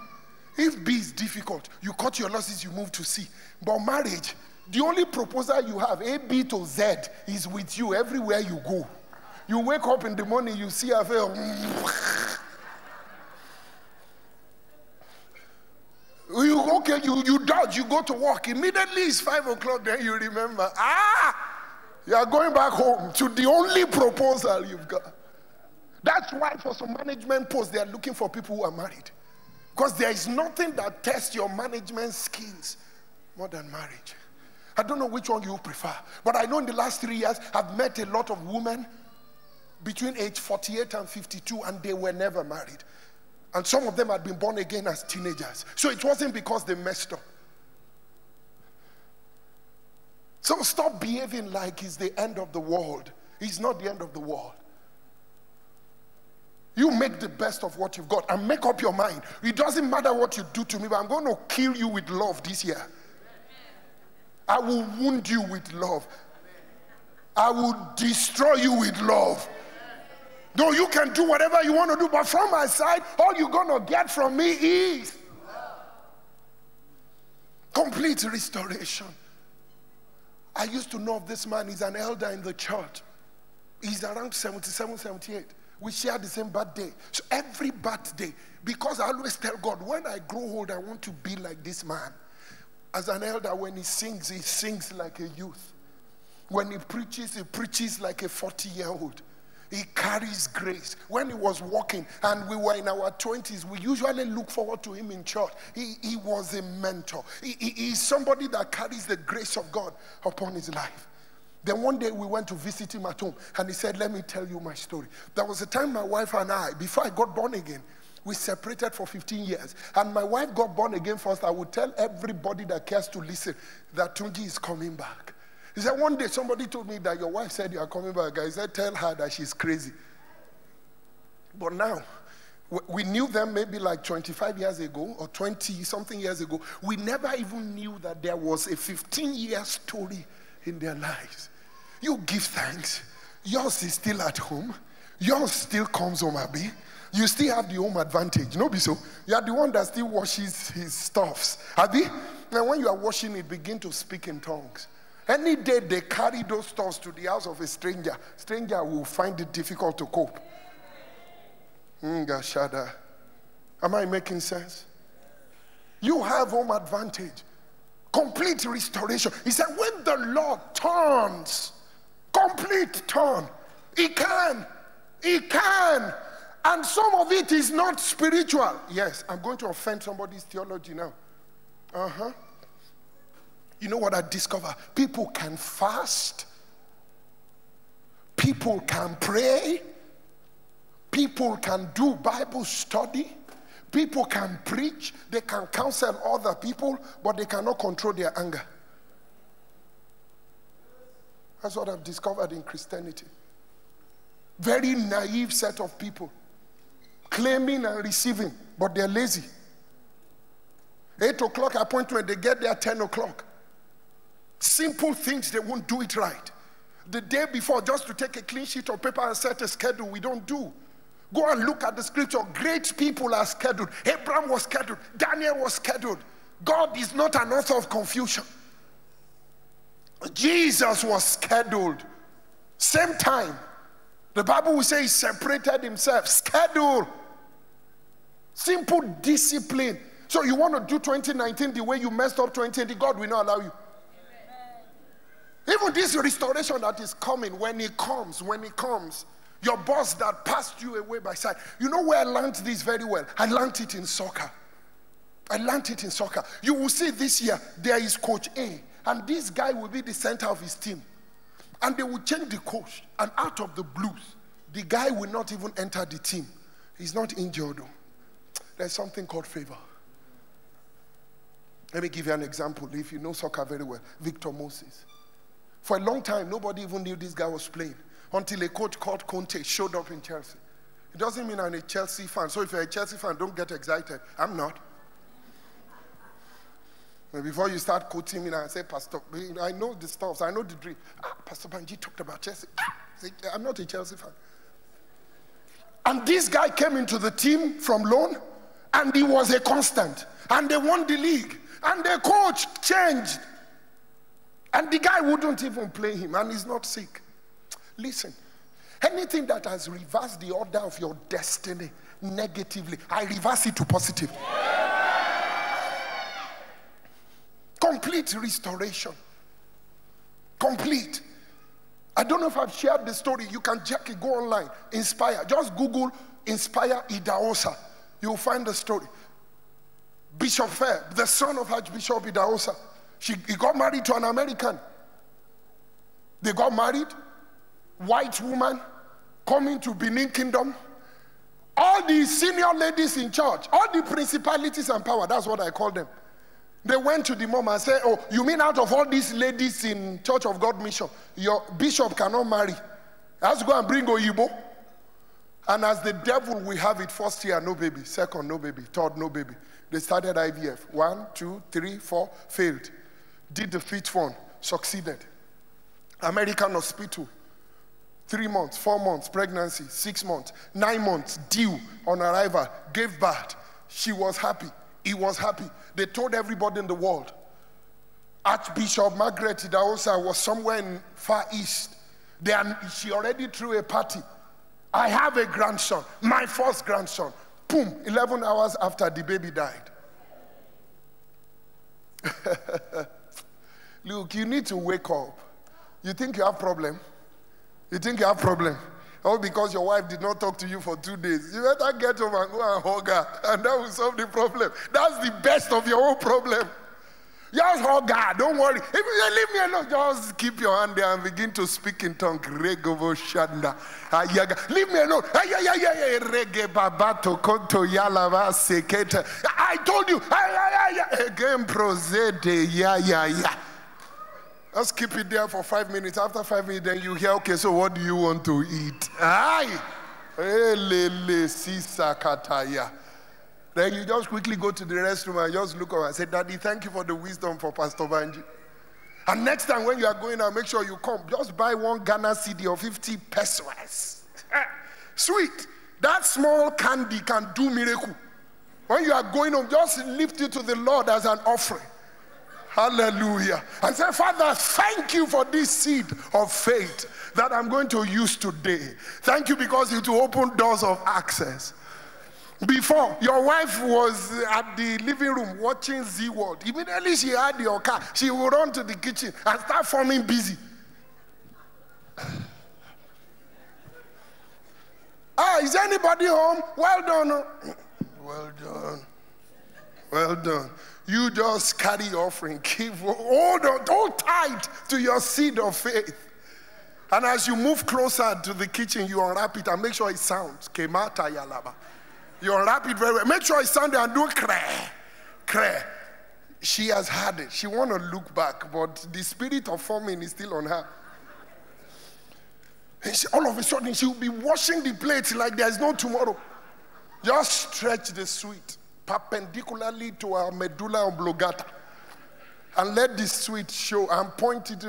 If B is difficult, you cut your losses, you move to C. But marriage, the only proposal you have, A, B to Z, is with you everywhere you go. You wake up in the morning, you see a veil. You dodge, you go to work. Immediately it's five o'clock, then you remember. Ah! You are going back home to the only proposal you've got. That's why, for some management posts, they are looking for people who are married. Because there is nothing that tests your management skills more than marriage. I don't know which one you prefer, but I know in the last three years, I've met a lot of women between age 48 and 52, and they were never married. And some of them had been born again as teenagers. So it wasn't because they messed up. So stop behaving like it's the end of the world. It's not the end of the world. You make the best of what you've got and make up your mind. It doesn't matter what you do to me, but I'm going to kill you with love this year. I will wound you with love. I will destroy you with love. No, you can do whatever you want to do, but from my side, all you're going to get from me is complete restoration. I used to know of this man, he's an elder in the church. He's around 77, 78. We share the same birthday. So every birthday, because I always tell God, when I grow old, I want to be like this man. As an elder, when he sings, he sings like a youth. When he preaches, he preaches like a 40 year old. He carries grace. When he was walking and we were in our 20s, we usually look forward to him in church. He, he was a mentor. He, he, he's somebody that carries the grace of God upon his life. Then one day we went to visit him at home and he said, Let me tell you my story. There was a time my wife and I, before I got born again, we separated for 15 years. And my wife got born again first. I would tell everybody that cares to listen that Tunji is coming back. He said, One day somebody told me that your wife said you are coming back. I said, Tell her that she's crazy. But now, we knew them maybe like 25 years ago or 20 something years ago. We never even knew that there was a 15 year story in their lives. You give thanks. Yours is still at home. Yours still comes home, Abby. You still have the home advantage. No, be so. You are the one that still washes his stuffs. Abby, and when you are washing it, begin to speak in tongues. Any day they carry those stuffs to the house of a stranger, stranger will find it difficult to cope. Ngashada. Am I making sense? You have home advantage. Complete restoration. He said, when the Lord turns, complete turn, He can. He can. And some of it is not spiritual. Yes, I'm going to offend somebody's theology now. Uh huh. You know what I discover? People can fast, people can pray, people can do Bible study, people can preach, they can counsel other people, but they cannot control their anger. That's what I've discovered in Christianity. Very naive set of people claiming and receiving, but they're lazy. Eight o'clock appointment, they get there 10 o'clock. Simple things, they won't do it right. The day before, just to take a clean sheet of paper and set a schedule, we don't do. Go and look at the scripture. Great people are scheduled. Abraham was scheduled. Daniel was scheduled. God is not an author of confusion. Jesus was scheduled. Same time. The Bible will say he separated himself. Schedule. Simple discipline. So you want to do 2019 the way you messed up 2020, God will not allow you. Even this restoration that is coming, when it comes, when it comes, your boss that passed you away by sight. You know where I learned this very well? I learned it in soccer. I learned it in soccer. You will see this year, there is Coach A, and this guy will be the center of his team. And they will change the coach, and out of the blues, the guy will not even enter the team. He's not injured. There's something called favor. Let me give you an example. If you know soccer very well, Victor Moses. For a long time, nobody even knew this guy was playing until a coach called Conte showed up in Chelsea. It doesn't mean I'm a Chelsea fan. So if you're a Chelsea fan, don't get excited. I'm not. But before you start quoting me and say, Pastor, I know the stuff, I know the dream. Ah, Pastor Banji talked about Chelsea. Ah, I'm not a Chelsea fan. And this guy came into the team from loan, and he was a constant. And they won the league. And the coach changed. And the guy wouldn't even play him, and he's not sick. Listen, anything that has reversed the order of your destiny negatively, I reverse it to positive. Complete restoration. Complete. I don't know if I've shared the story. You can check it, go online. Inspire. Just Google Inspire Idahosa. You'll find the story. Bishop Fair, the son of Archbishop Idahosa, she, he got married to an American. They got married, white woman, coming to Benin Kingdom. All the senior ladies in church, all the principalities and power, that's what I call them. They went to the mom and said, Oh, you mean out of all these ladies in Church of God mission, your bishop cannot marry? Let's go and bring Oyibo. And as the devil we have it, first year, no baby. Second, no baby. Third, no baby. They started IVF. One, two, three, four, failed. Did the fifth one, succeeded. American hospital. Three months, four months, pregnancy, six months, nine months, due on arrival, gave birth. She was happy. He was happy. They told everybody in the world. Archbishop Margaret Idahosa was somewhere in Far East. Are, she already threw a party. I have a grandson, my first grandson. Boom, 11 hours after the baby died. Look, you need to wake up. You think you have problem? You think you have problem? Oh, because your wife did not talk to you for two days. You better get home and go and hug her, and that will solve the problem. That's the best of your whole problem. Just hug her, don't worry. If you leave me alone, just keep your hand there and begin to speak in tongue. Shanda. Leave me alone. I told you. Again, prosede. Yeah, yeah, yeah. Let's keep it there for five minutes. After five minutes, then you hear, okay, so what do you want to eat? Aye. Then you just quickly go to the restroom and just look up and say, Daddy, thank you for the wisdom for Pastor Banji. And next time when you are going out, make sure you come. Just buy one Ghana cedi of 50 pesewas. Eh, sweet. That small candy can do miracle. When you are going home, just lift it to the Lord as an offering. Hallelujah. And say, Father, thank you for this seed of faith that I'm going to use today. Thank you because it will open doors of access. Before, your wife was at the living room watching Zee World. Immediately she had your car, she would run to the kitchen and start forming busy. ah, is anybody home? Well done. Well done. Well done. You just carry offering, Keep hold on, hold tight to your seed of faith. And as you move closer to the kitchen, you unwrap it and make sure it sounds. Kemata yalaba. You unwrap it very well. Make sure it sounds and do cray, cray. She has had it. She want to look back, but the spirit of forming is still on her. And she, all of a sudden, she will be washing the plates like there's no tomorrow. Just stretch the sweet perpendicularly to our medulla oblongata and let the sweet show and point it.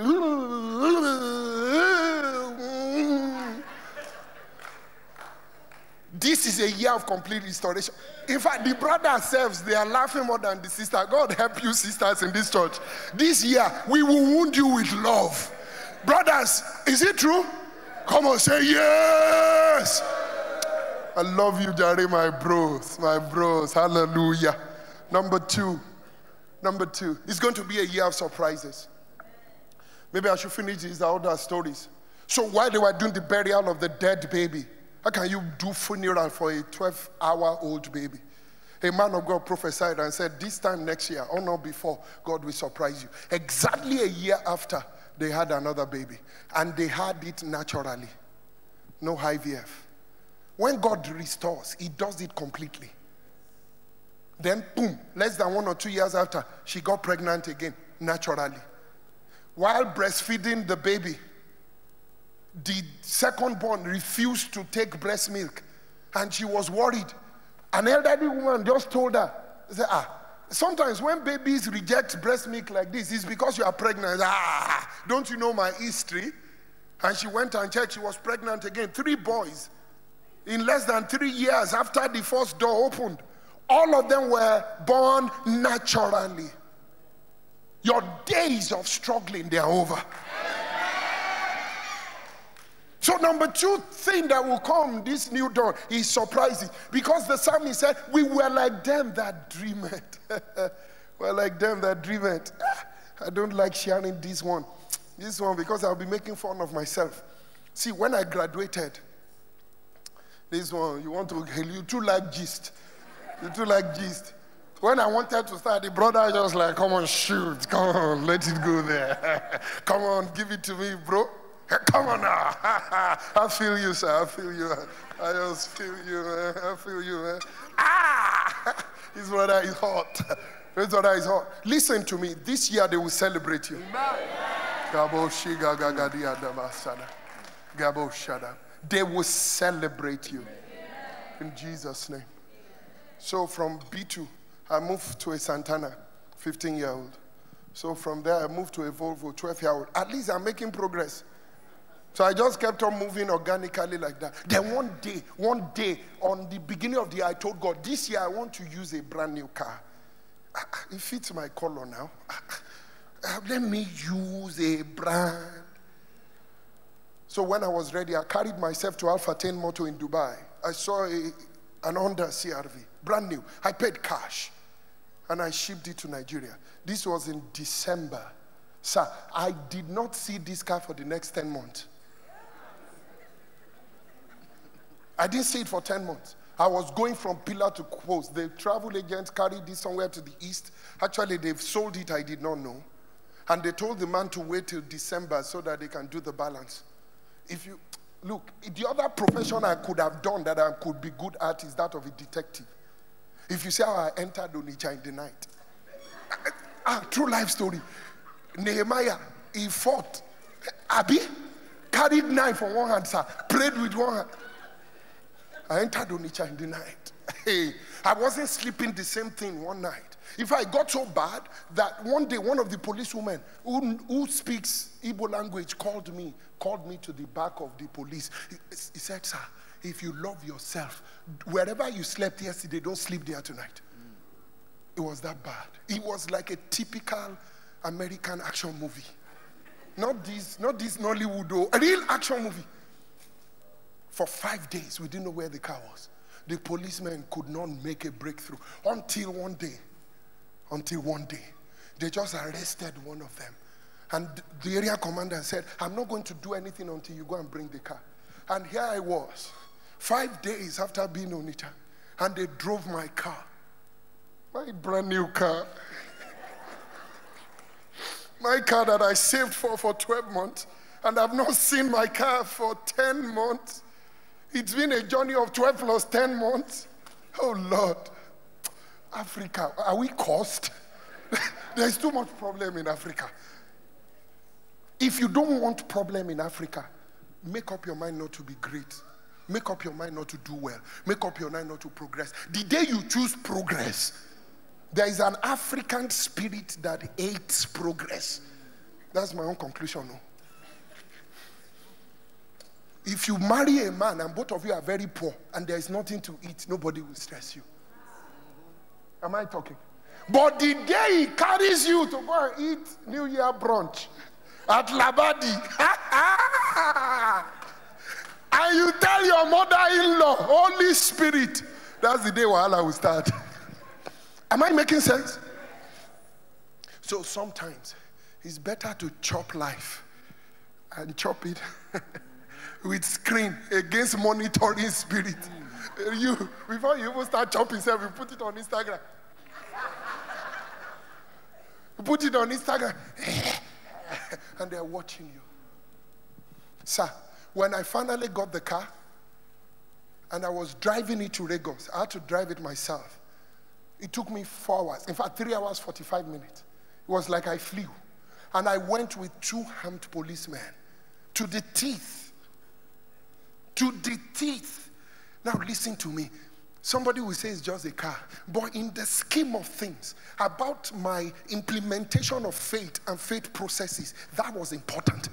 This is a year of complete restoration. In fact, the brothers selves, they are laughing more than the sister. God help you, sisters in this church. This year, we will wound you with love. Brothers, is it true? Come on, say yes. I love you, Jerry, my bros, my bros. Hallelujah. Number two, number two, it's going to be a year of surprises. Maybe I should finish these other stories. So while they were doing the burial of the dead baby, how can you do funeral for a 12 hour old baby? A man of God prophesied and said, This time next year, or not before, God will surprise you. Exactly a year after, they had another baby. And they had it naturally. No IVF. When God restores, He does it completely. Then, boom, less than one or two years after, she got pregnant again, naturally. While breastfeeding the baby, the second born refused to take breast milk and she was worried. An elderly woman just told her, said, ah, sometimes when babies reject breast milk like this, it's because you are pregnant. Ah, don't you know my history? And she went and checked, she was pregnant again. Three boys in less than three years after the first door opened. All of them were born naturally. Your days of struggling, they are over. So, number two thing that will come this new dawn is surprising because the psalmist said, We were like them that dream it. we're like them that dream it. Ah, I don't like sharing this one. This one, because I'll be making fun of myself. See, when I graduated, this one, you want to, you too like gist. You too like gist. When I wanted to start, the brother just like, come on, shoot. Come on, let it go there. come on, give it to me, bro. Come on now. I feel you, sir. I feel you. I just feel you, man. I feel you, man. Ah! His brother is hot. His brother is hot. Listen to me. This year they will celebrate you. They will celebrate you. In Jesus' name. So from Beetle, I moved to a Santana, 15 year old. So from there, I moved to a Volvo, 12 year old. At least I'm making progress. So I just kept on moving organically like that. Then one day, one day, on the beginning of the year, I told God, this year I want to use a brand new car. Ah, ah, it fits my color now. Ah, let me use a brand. So when I was ready, I carried myself to Al-Futtaim Motor in Dubai. I saw a, an Honda CRV, brand new. I paid cash and I shipped it to Nigeria. This was in December. Sir, I did not see this car for the next 10 months. I didn't see it for 10 months. I was going from pillar to post. The travel agent carried this somewhere to the east. Actually, they've sold it, I did not know. And they told the man to wait till December so that they can do the balance. If you look, the other profession I could have done that I could be good at is that of a detective. If you see how I entered Onitsha in the night, ah, true life story. Nehemiah, he fought. Abi carried knife on one hand, sir, prayed with one hand. I entered Onitsha in the night. Hey, I wasn't sleeping the same thing one night. If I got so bad that one day one of the policewomen who, who speaks Igbo language called me, called me to the back of the police. He, he said, Sir, if you love yourself, wherever you slept yesterday, don't sleep there tonight. Mm. It was that bad. It was like a typical American action movie. Not this, not this Nollywood, a real action movie. For five days, we didn't know where the car was. The policemen could not make a breakthrough until one day. Until one day, they just arrested one of them. And the area commander said, I'm not going to do anything until you go and bring the car. And here I was, five days after being on it, and they drove my car. My brand new car. my car that I saved for for 12 months, and I've not seen my car for 10 months. It's been a journey of 12 plus 10 months. Oh Lord. Africa, are we cursed? There's too much problem in Africa. If you don't want problem in Africa, make up your mind not to be great. Make up your mind not to do well. Make up your mind not to progress. The day you choose progress, there is an African spirit that hates progress. That's my own conclusion. No? If you marry a man and both of you are very poor and there is nothing to eat, nobody will stress you. Am I talking? But the day he carries you to go and eat New Year brunch at Labadi, and you tell your mother in law, Holy Spirit, that's the day Wahala will start. Am I making sense? So sometimes it's better to chop life and chop it with screen against monitoring spirit. You before you even start chopping self, you put it on Instagram. You put it on Instagram, and they're watching you. Sir, when I finally got the car and I was driving it to Lagos, I had to drive it myself. It took me four hours, in fact, three hours, 45 minutes. It was like I flew. And I went with two armed policemen to the teeth. To the teeth. Now, listen to me. Somebody will say it's just a car. But in the scheme of things, about my implementation of faith and faith processes, that was important.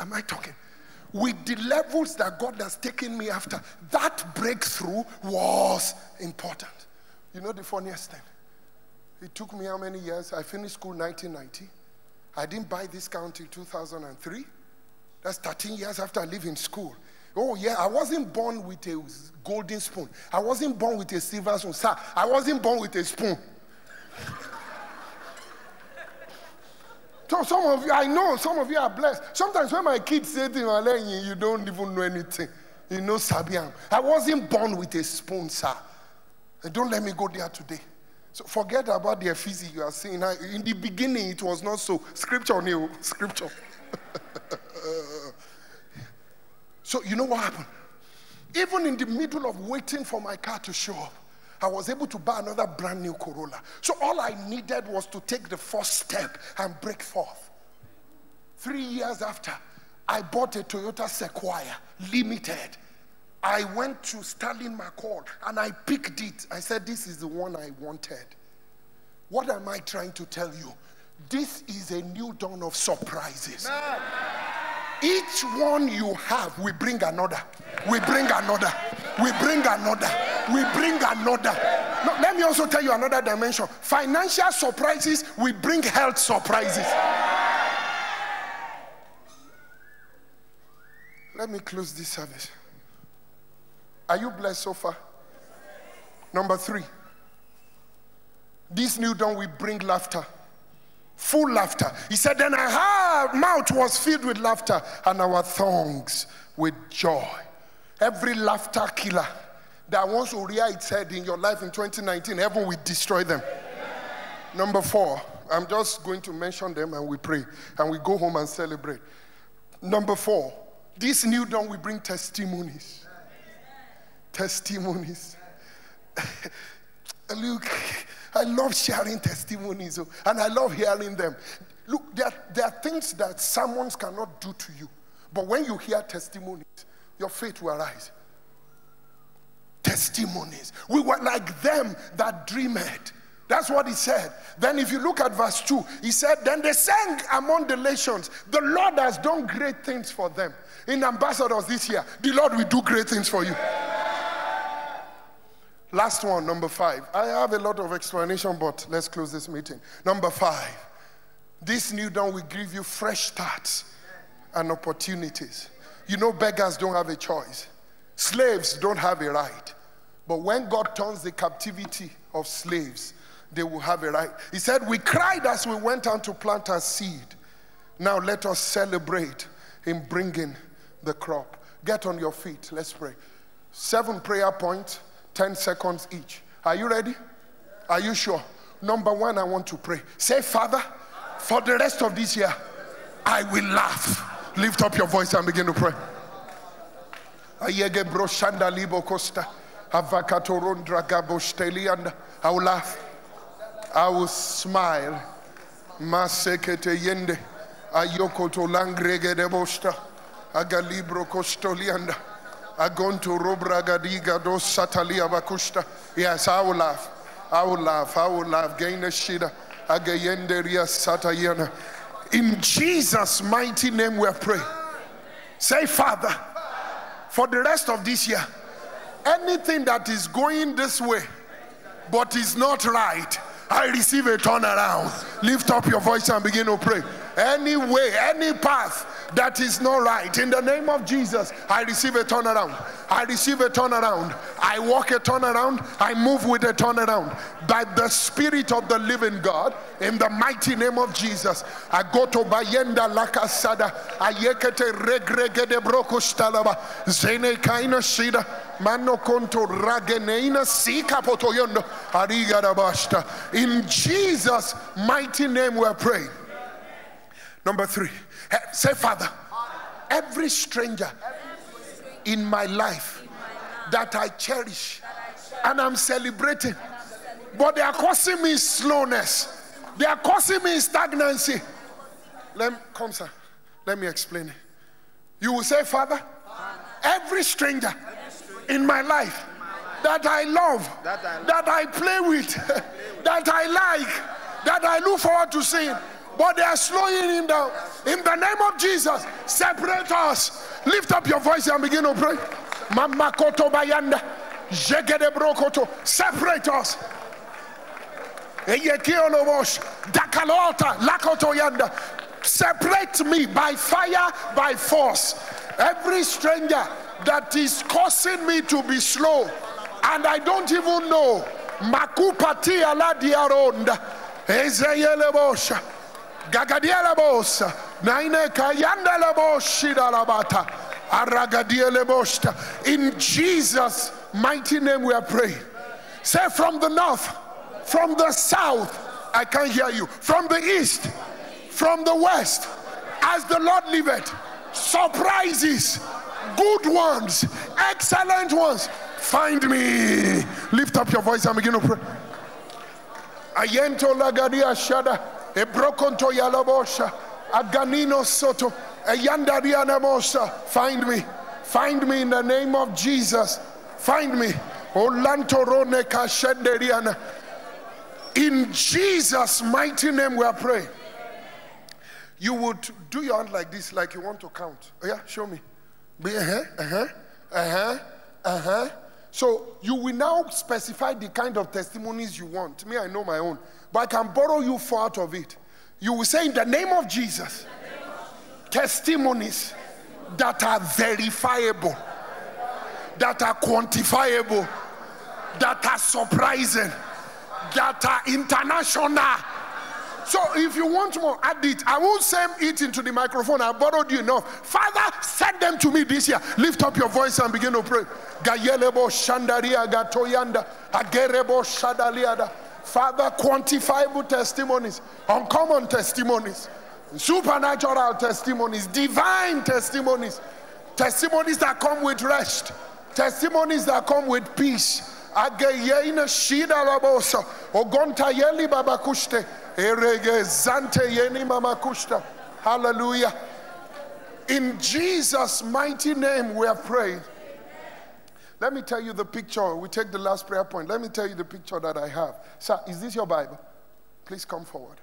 Am I talking? With the levels that God has taken me after, that breakthrough was important. You know the funniest thing? It took me how many years? I finished school 1990. I didn't buy this car until 2003. That's 13 years after I leave in school. Oh, yeah, I wasn't born with a golden spoon. I wasn't born with a silver spoon. Sir, I wasn't born with a spoon. So some of you, I know some of you are blessed. Sometimes when my kids say I'm like, you don't even know anything. You know, Sabian. I wasn't born with a spoon, sir. Don't let me go there today. So forget about the physics you are saying. In the beginning, it was not so. Scripture, new oh, scripture. so you know what happened? Even in the middle of waiting for my car to show up, I was able to buy another brand new Corolla. So all I needed was to take the first step and break forth. Three years after, I bought a Toyota Sequoia Limited. I went to Sterling McCall and I picked it. I said, This is the one I wanted. What am I trying to tell you? This is a new dawn of surprises. Each one you have, we bring another. We bring another. We bring another. We bring another. No, let me also tell you another dimension. Financial surprises, we bring health surprises. Let me close this service. Are you blessed so far? Number three. This new dawn will bring laughter. Full laughter. He said, Then our mouth was filled with laughter and our tongues with joy. Every laughter killer that wants to rear its head in your life in 2019, heaven will destroy them. Number four, I'm just going to mention them and we pray and we go home and celebrate. Number four, this new dawn will bring testimonies. Testimonies. Look, I love sharing testimonies oh, and I love hearing them. Look, there, there are things that sermons cannot do to you. But when you hear testimonies, your faith will arise. Testimonies. We were like them that dreamed. That's what he said. Then, if you look at verse 2, he said, Then they sang among the nations, The Lord has done great things for them. In ambassadors this year, the Lord will do great things for you. Last one, number five. I have a lot of explanation, but let's close this meeting. Number five. This new dawn will give you fresh starts and opportunities. You know, beggars don't have a choice, slaves don't have a right. But when God turns the captivity of slaves, they will have a right. He said, We cried as we went out to plant our seed. Now let us celebrate in bringing the crop. Get on your feet. Let's pray. Seven prayer points 10 seconds each. Are you ready? Are you sure? Number one, I want to pray. Say, Father, for the rest of this year, I will laugh. Lift up your voice and begin to pray. I will laugh. I will smile. Masekete yende. Ayoko to langrege de bosta. Agalibro costolianda. Agonto robragadiga dos satalia bakusta. Yes, I will laugh. I will laugh. I will laugh. Gain a shida. In Jesus' mighty name we pray. Say, Father, for the rest of this year, anything that is going this way but is not right, I receive a turnaround. Lift up your voice and begin to pray. Any way, any path that is not right. In the name of Jesus, I receive a turnaround. I receive a turnaround. I walk a turnaround. I move with a turnaround. By the Spirit of the living God, in the mighty name of Jesus, I go to Bayenda Lakasada, Ayekete Regregede Brokostalaba, Zene Kaina Shida, Mano Konto Rageneina Sika Potoyondo, Arigarabashta. In Jesus' mighty name we are praying. Number three, Eh, say, Father, every stranger in my life that I cherish and I'm celebrating, but they are causing me slowness, they are causing me stagnancy. Let me, come, sir. Let me explain it. You will say, Father, every stranger in my life that I love, that I play with, that I like, that I look forward to seeing but they are slowing him down. In the name of Jesus, separate us. Lift up your voice and begin to pray. Mama koto bayanda. Jegede brokoto. Separate us. Dakalota lakoto yanda. Separate me by fire, by force. Every stranger that is causing me to be slow, and I don't even know. Makupati ala diaronda. Ezeyele bosa. Naine kayanda labo shida labata. Aragadia lebosta. In Jesus' mighty name we are praying. Say from the north, from the south, I can't hear you. From the east, from the west, as the Lord liveth, surprises, good ones, excellent ones, find me. Lift up your voice and begin to pray. Ayento lagadia shada, ebrokonto yalabosha, aganino soto, ayandaria namosa. Find me, find me in the name of Jesus. Find me. Olantorone kashenderiana. In Jesus' mighty name we are praying. You would do your hand like this, like you want to count. Oh, yeah, show me. Uh-huh, uh-huh, uh-huh, uh-huh. So you will now specify the kind of testimonies you want. Me, I know my own. But I can borrow you four out of it. You will say, in the name of Jesus, testimonies that are verifiable, that are quantifiable, that are surprising, that are international. So if you want more, add it. I won't send it into the microphone. I borrowed you enough. Father, send them to me this year. Lift up your voice and begin to pray. Agerebo. Father, quantifiable testimonies, uncommon testimonies, supernatural testimonies, divine testimonies, testimonies that come with rest, testimonies that come with peace. Ageyeina shida labosa. Hallelujah. In Jesus' mighty name we are praying. Let me tell you the picture. We take the last prayer point. Let me tell you the picture that I have. Sir, is this your Bible? Please come forward.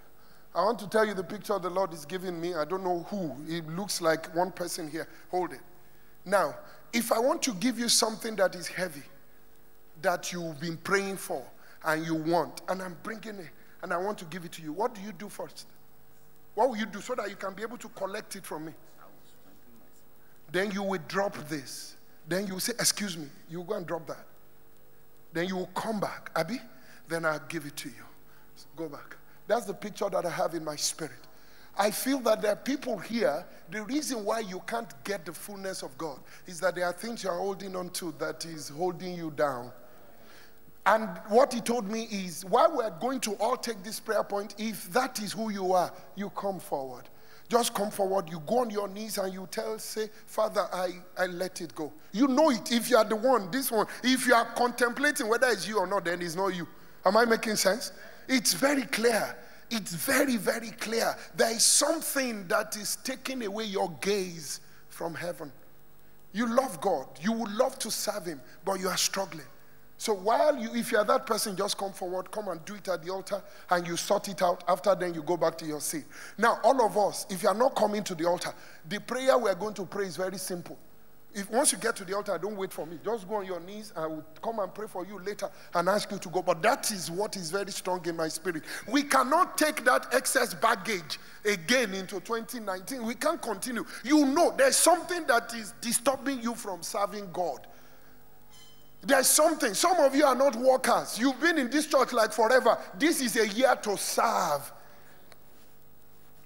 I want to tell you the picture the Lord is giving me. I don't know who. It looks like one person here. Hold it. Now, if I want to give you something that is heavy, that you've been praying for and you want, and I'm bringing it and I want to give it to you, what do you do first? What will you do so that you can be able to collect it from me? Then you will drop this. Then you will say, Excuse me, you go and drop that. Then you will come back, Abby. Then I'll give it to you. Go back. That's the picture that I have in my spirit. I feel that there are people here, the reason why you can't get the fullness of God is that there are things you are holding on to that is holding you down. And what he told me is, while we're going to all take this prayer point, if that is who you are, you come forward. Just come forward. You go on your knees and you tell, say, Father, I, I let it go. You know it. If you are the one, this one, if you are contemplating whether it's you or not, then it's not you. Am I making sense? It's very clear. It's very, very clear. There is something that is taking away your gaze from heaven. You love God. You would love to serve Him, but you are struggling. So while you, if you are that person, just come forward, come and do it at the altar, and you sort it out. After then, you go back to your seat. Now, all of us, if you are not coming to the altar, the prayer we are going to pray is very simple. If once you get to the altar, don't wait for me. Just go on your knees. I will come and pray for you later and ask you to go. But that is what is very strong in my spirit. We cannot take that excess baggage again into 2019. We can't continue. You know, there's something that is disturbing you from serving God. There's something. Some of you are not workers. You've been in this church like forever. This is a year to serve.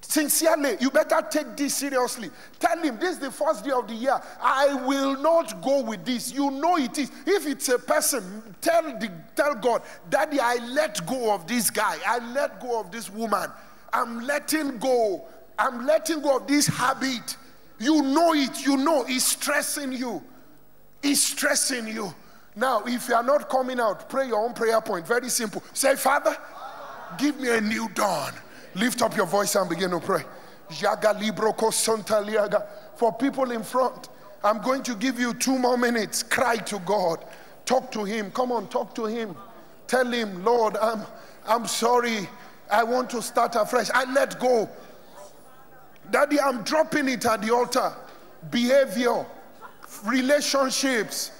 Sincerely, you better take this seriously. Tell him this is the first day of the year. I will not go with this. You know it is. If it's a person, tell the tell God, Daddy, I let go of this guy. I let go of this woman. I'm letting go. I'm letting go of this habit. You know it. You know it's stressing you. It's stressing you. Now, if you are not coming out, pray your own prayer point. Very simple. Say, Father, give me a new dawn. Lift up your voice and begin to pray. For people in front, I'm going to give you two more minutes. Cry to God. Talk to Him. Come on, talk to Him. Tell Him, Lord, I'm, I'm sorry. I want to start afresh. I let go. Daddy, I'm dropping it at the altar. Behavior, relationships,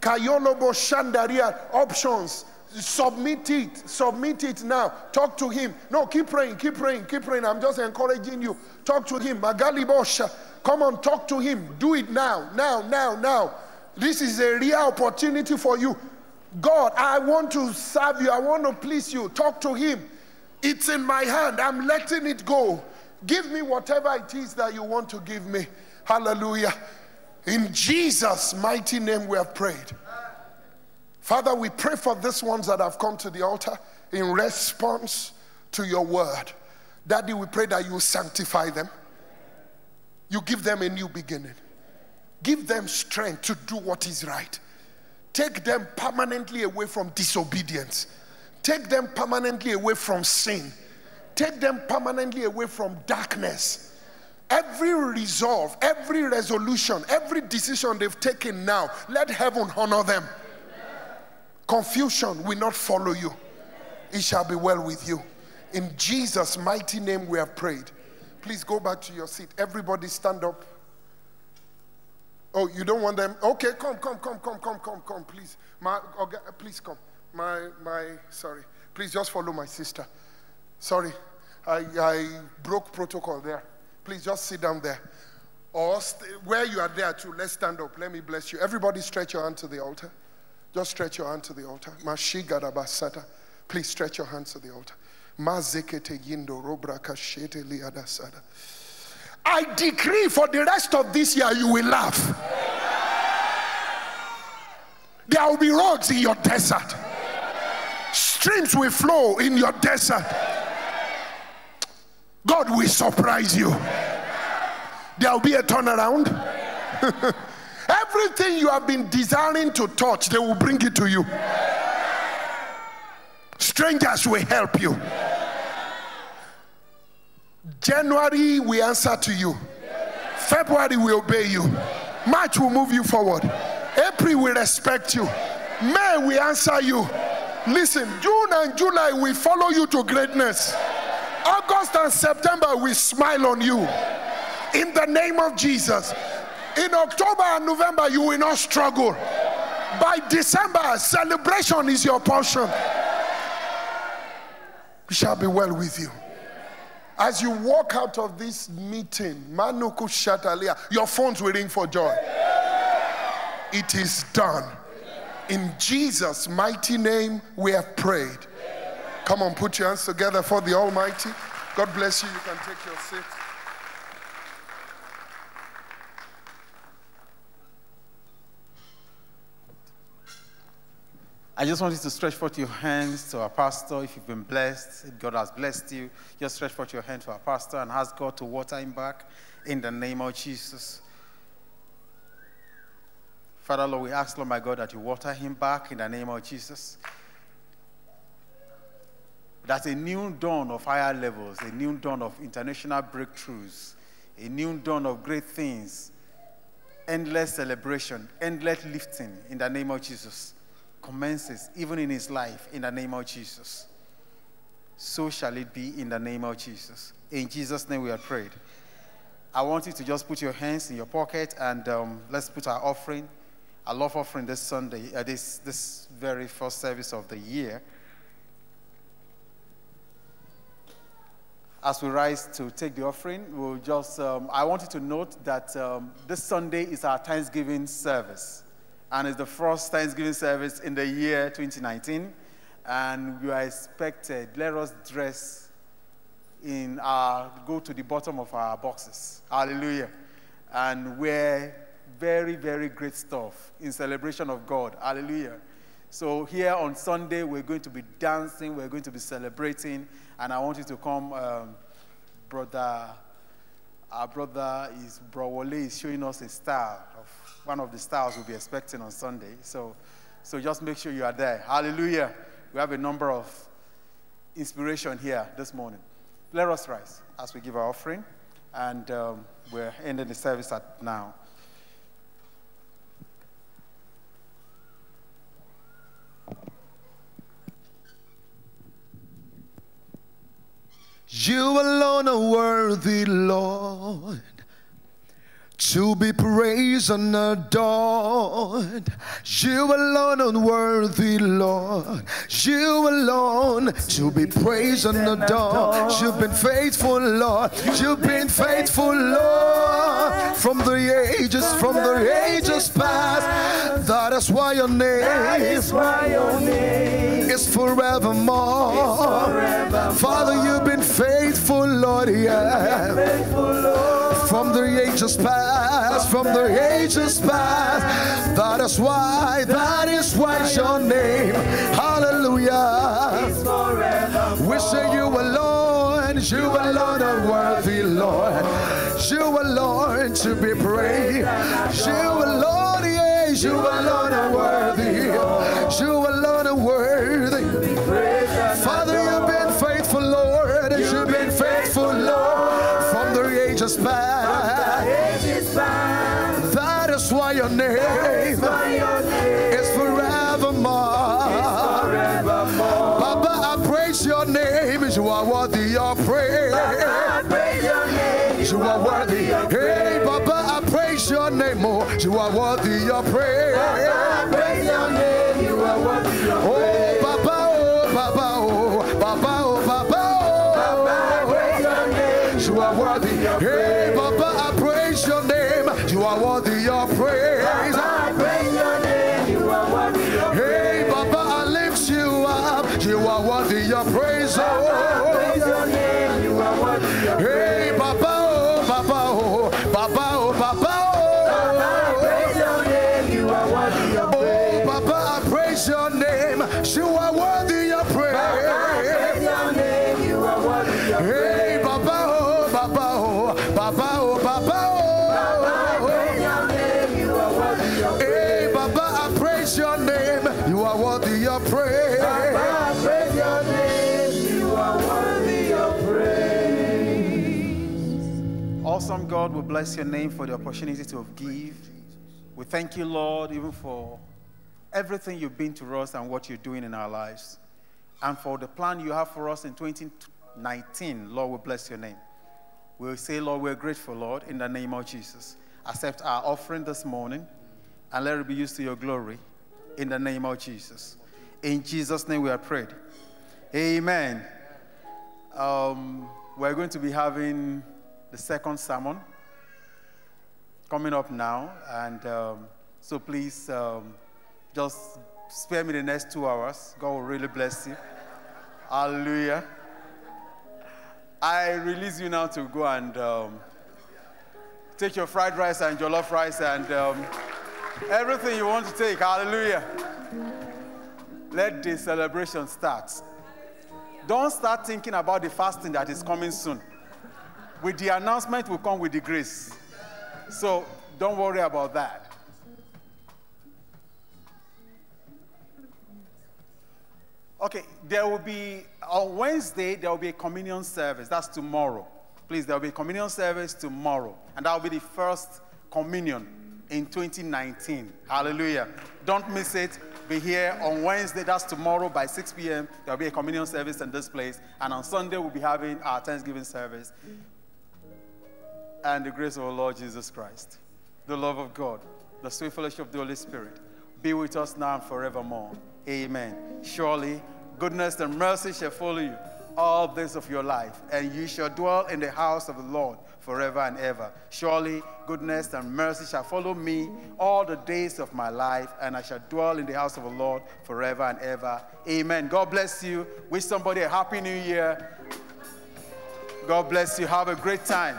Kayolobo Shandaria options. Submit it. Submit it now. Talk to him. No, keep praying. Keep praying. Keep praying. I'm just encouraging you. Talk to him. Magali Bosha. Come on, talk to him. Do it now. Now, now, now. This is a real opportunity for you. God, I want to serve you. I want to please you. Talk to him. It's in my hand. I'm letting it go. Give me whatever it is that you want to give me. Hallelujah. In Jesus' mighty name, we have prayed. Father, we pray for these ones that have come to the altar in response to your word. Daddy, we pray that you sanctify them. You give them a new beginning. Give them strength to do what is right. Take them permanently away from disobedience. Take them permanently away from sin. Take them permanently away from darkness. Every resolve, every resolution, every decision they've taken now, let heaven honor them. Confusion will not follow you. It shall be well with you. In Jesus' mighty name, we have prayed. Please go back to your seat. Everybody stand up. Oh, you don't want them? Okay, come, come, come, come, come, come, come, please. My, okay, please come. My, my, sorry. Please just follow my sister. Sorry, I, I broke protocol there. Please just sit down there. Or st- where you are there too, let's stand up. Let me bless you. Everybody stretch your hand to the altar. Just stretch your hand to the altar. Mashigadabasata. Please stretch your hands to the altar. Mazekete. I decree for the rest of this year you will laugh. There will be roads in your desert. Streams will flow in your desert. God will surprise you. There will be a turnaround. Everything you have been desiring to touch, they will bring it to you. Strangers will help you. January we answer to you. February we obey you. March will move you forward. April will respect you. May we answer you. Listen, June and July we follow you to greatness. August and September we smile on you. In the name of Jesus. In October and November you will not struggle. By December, celebration is your portion. It shall be well with you. As you walk out of this meeting, Manuku Shatalia, your phones will ring for joy. It is done. In Jesus' mighty name, we have prayed. Come on, put your hands together for the Almighty. God bless you. You can take your seat. I just want you to stretch forth your hands to our pastor. If you've been blessed, if God has blessed you, just stretch forth your hand to our pastor and ask God to water him back in the name of Jesus. Father, Lord, we ask, Lord, my God, that you water him back in the name of Jesus. That's a new dawn of higher levels, a new dawn of international breakthroughs, a new dawn of great things, endless celebration, endless lifting in the name of Jesus commences even in his life in the name of Jesus. So shall it be in the name of Jesus. In Jesus' name we are prayed. I want you to just put your hands in your pocket and um, let's put our offering, our love offering this Sunday, uh, this, this very first service of the year. As we rise to take the offering, we'll just, um, I want you to note that um, this Sunday is our Thanksgiving service and it's the first Thanksgiving service in the year 2019. And we are expected, let us dress in our, go to the bottom of our boxes. Hallelujah. And wear very, very great stuff in celebration of God. Hallelujah. So here on Sunday, we're going to be dancing, we're going to be celebrating, and I want you to come, um, brother. Our brother is Bro Wale is showing us a style of one of the stars we'll be expecting on Sunday. So, so just make sure you are there. Hallelujah. We have a number of inspiration here this morning. Let us rise as we give our offering, and um, we're ending the service at now. You alone are worthy, Lord to be praised and adored. You alone unworthy, Lord. You alone to be praised and adored. You've been faithful, Lord. You've been faithful, Lord. From the ages, from the ages past. That is why your name, is why your name is forevermore. forevermore. Father, you've been faithful, Lord, yeah. Lord. From the ages past, from the ages past. That is why, that is why your name, hallelujah. We say you alone, you alone are worthy, Lord. You alone to be praised. You alone, yes, you alone are worthy. You alone are worthy. Father, you've been faithful, Lord. You've been faithful, Lord, from the ages past. You are worthy of praise. Oh, Baba, oh, Baba, oh, Baba, oh, Baba, oh. You are worthy. of Hey, Baba, I praise your name. You are worthy of praise. Hey, Baba, I lift you up. You are worthy of praise. Oh. Hey, Baba, oh, bless your name for the opportunity to give. We thank you, Lord, even for everything you've been to us and what you're doing in our lives. And for the plan you have for us in 2019, Lord, we bless your name. We say, Lord, we're grateful, Lord, in the name of Jesus. Accept our offering this morning and let it be used to your glory in the name of Jesus. In Jesus' name we are prayed. Amen. Um, we're going to be having the second sermon coming up now. And um, so please um, just spare me the next two hours. God will really bless you. Hallelujah. I release you now to go and um, take your fried rice and jollof rice and um, everything you want to take. Hallelujah. Let the celebration start. Don't start thinking about the fasting that is coming soon. With the announcement will come with the grace. So don't worry about that. Okay, there will be, on Wednesday, there will be a communion service. That's tomorrow. Please, there will be a communion service tomorrow. And that will be the first communion in 2019. Hallelujah. Don't miss it. Be here on Wednesday, that's tomorrow by 6 p.m. There will be a communion service in this place. And on Sunday, we'll be having our Thanksgiving service. And the grace of our Lord Jesus Christ, the love of God, the sweet fellowship of the Holy Spirit be with us now and forevermore. Amen. Surely, goodness and mercy shall follow you all days of your life, and you shall dwell in the house of the Lord forever and ever. Surely, goodness and mercy shall follow me all the days of my life, and I shall dwell in the house of the Lord forever and ever. Amen. God bless you. Wish somebody a happy new year. God bless you. Have a great time.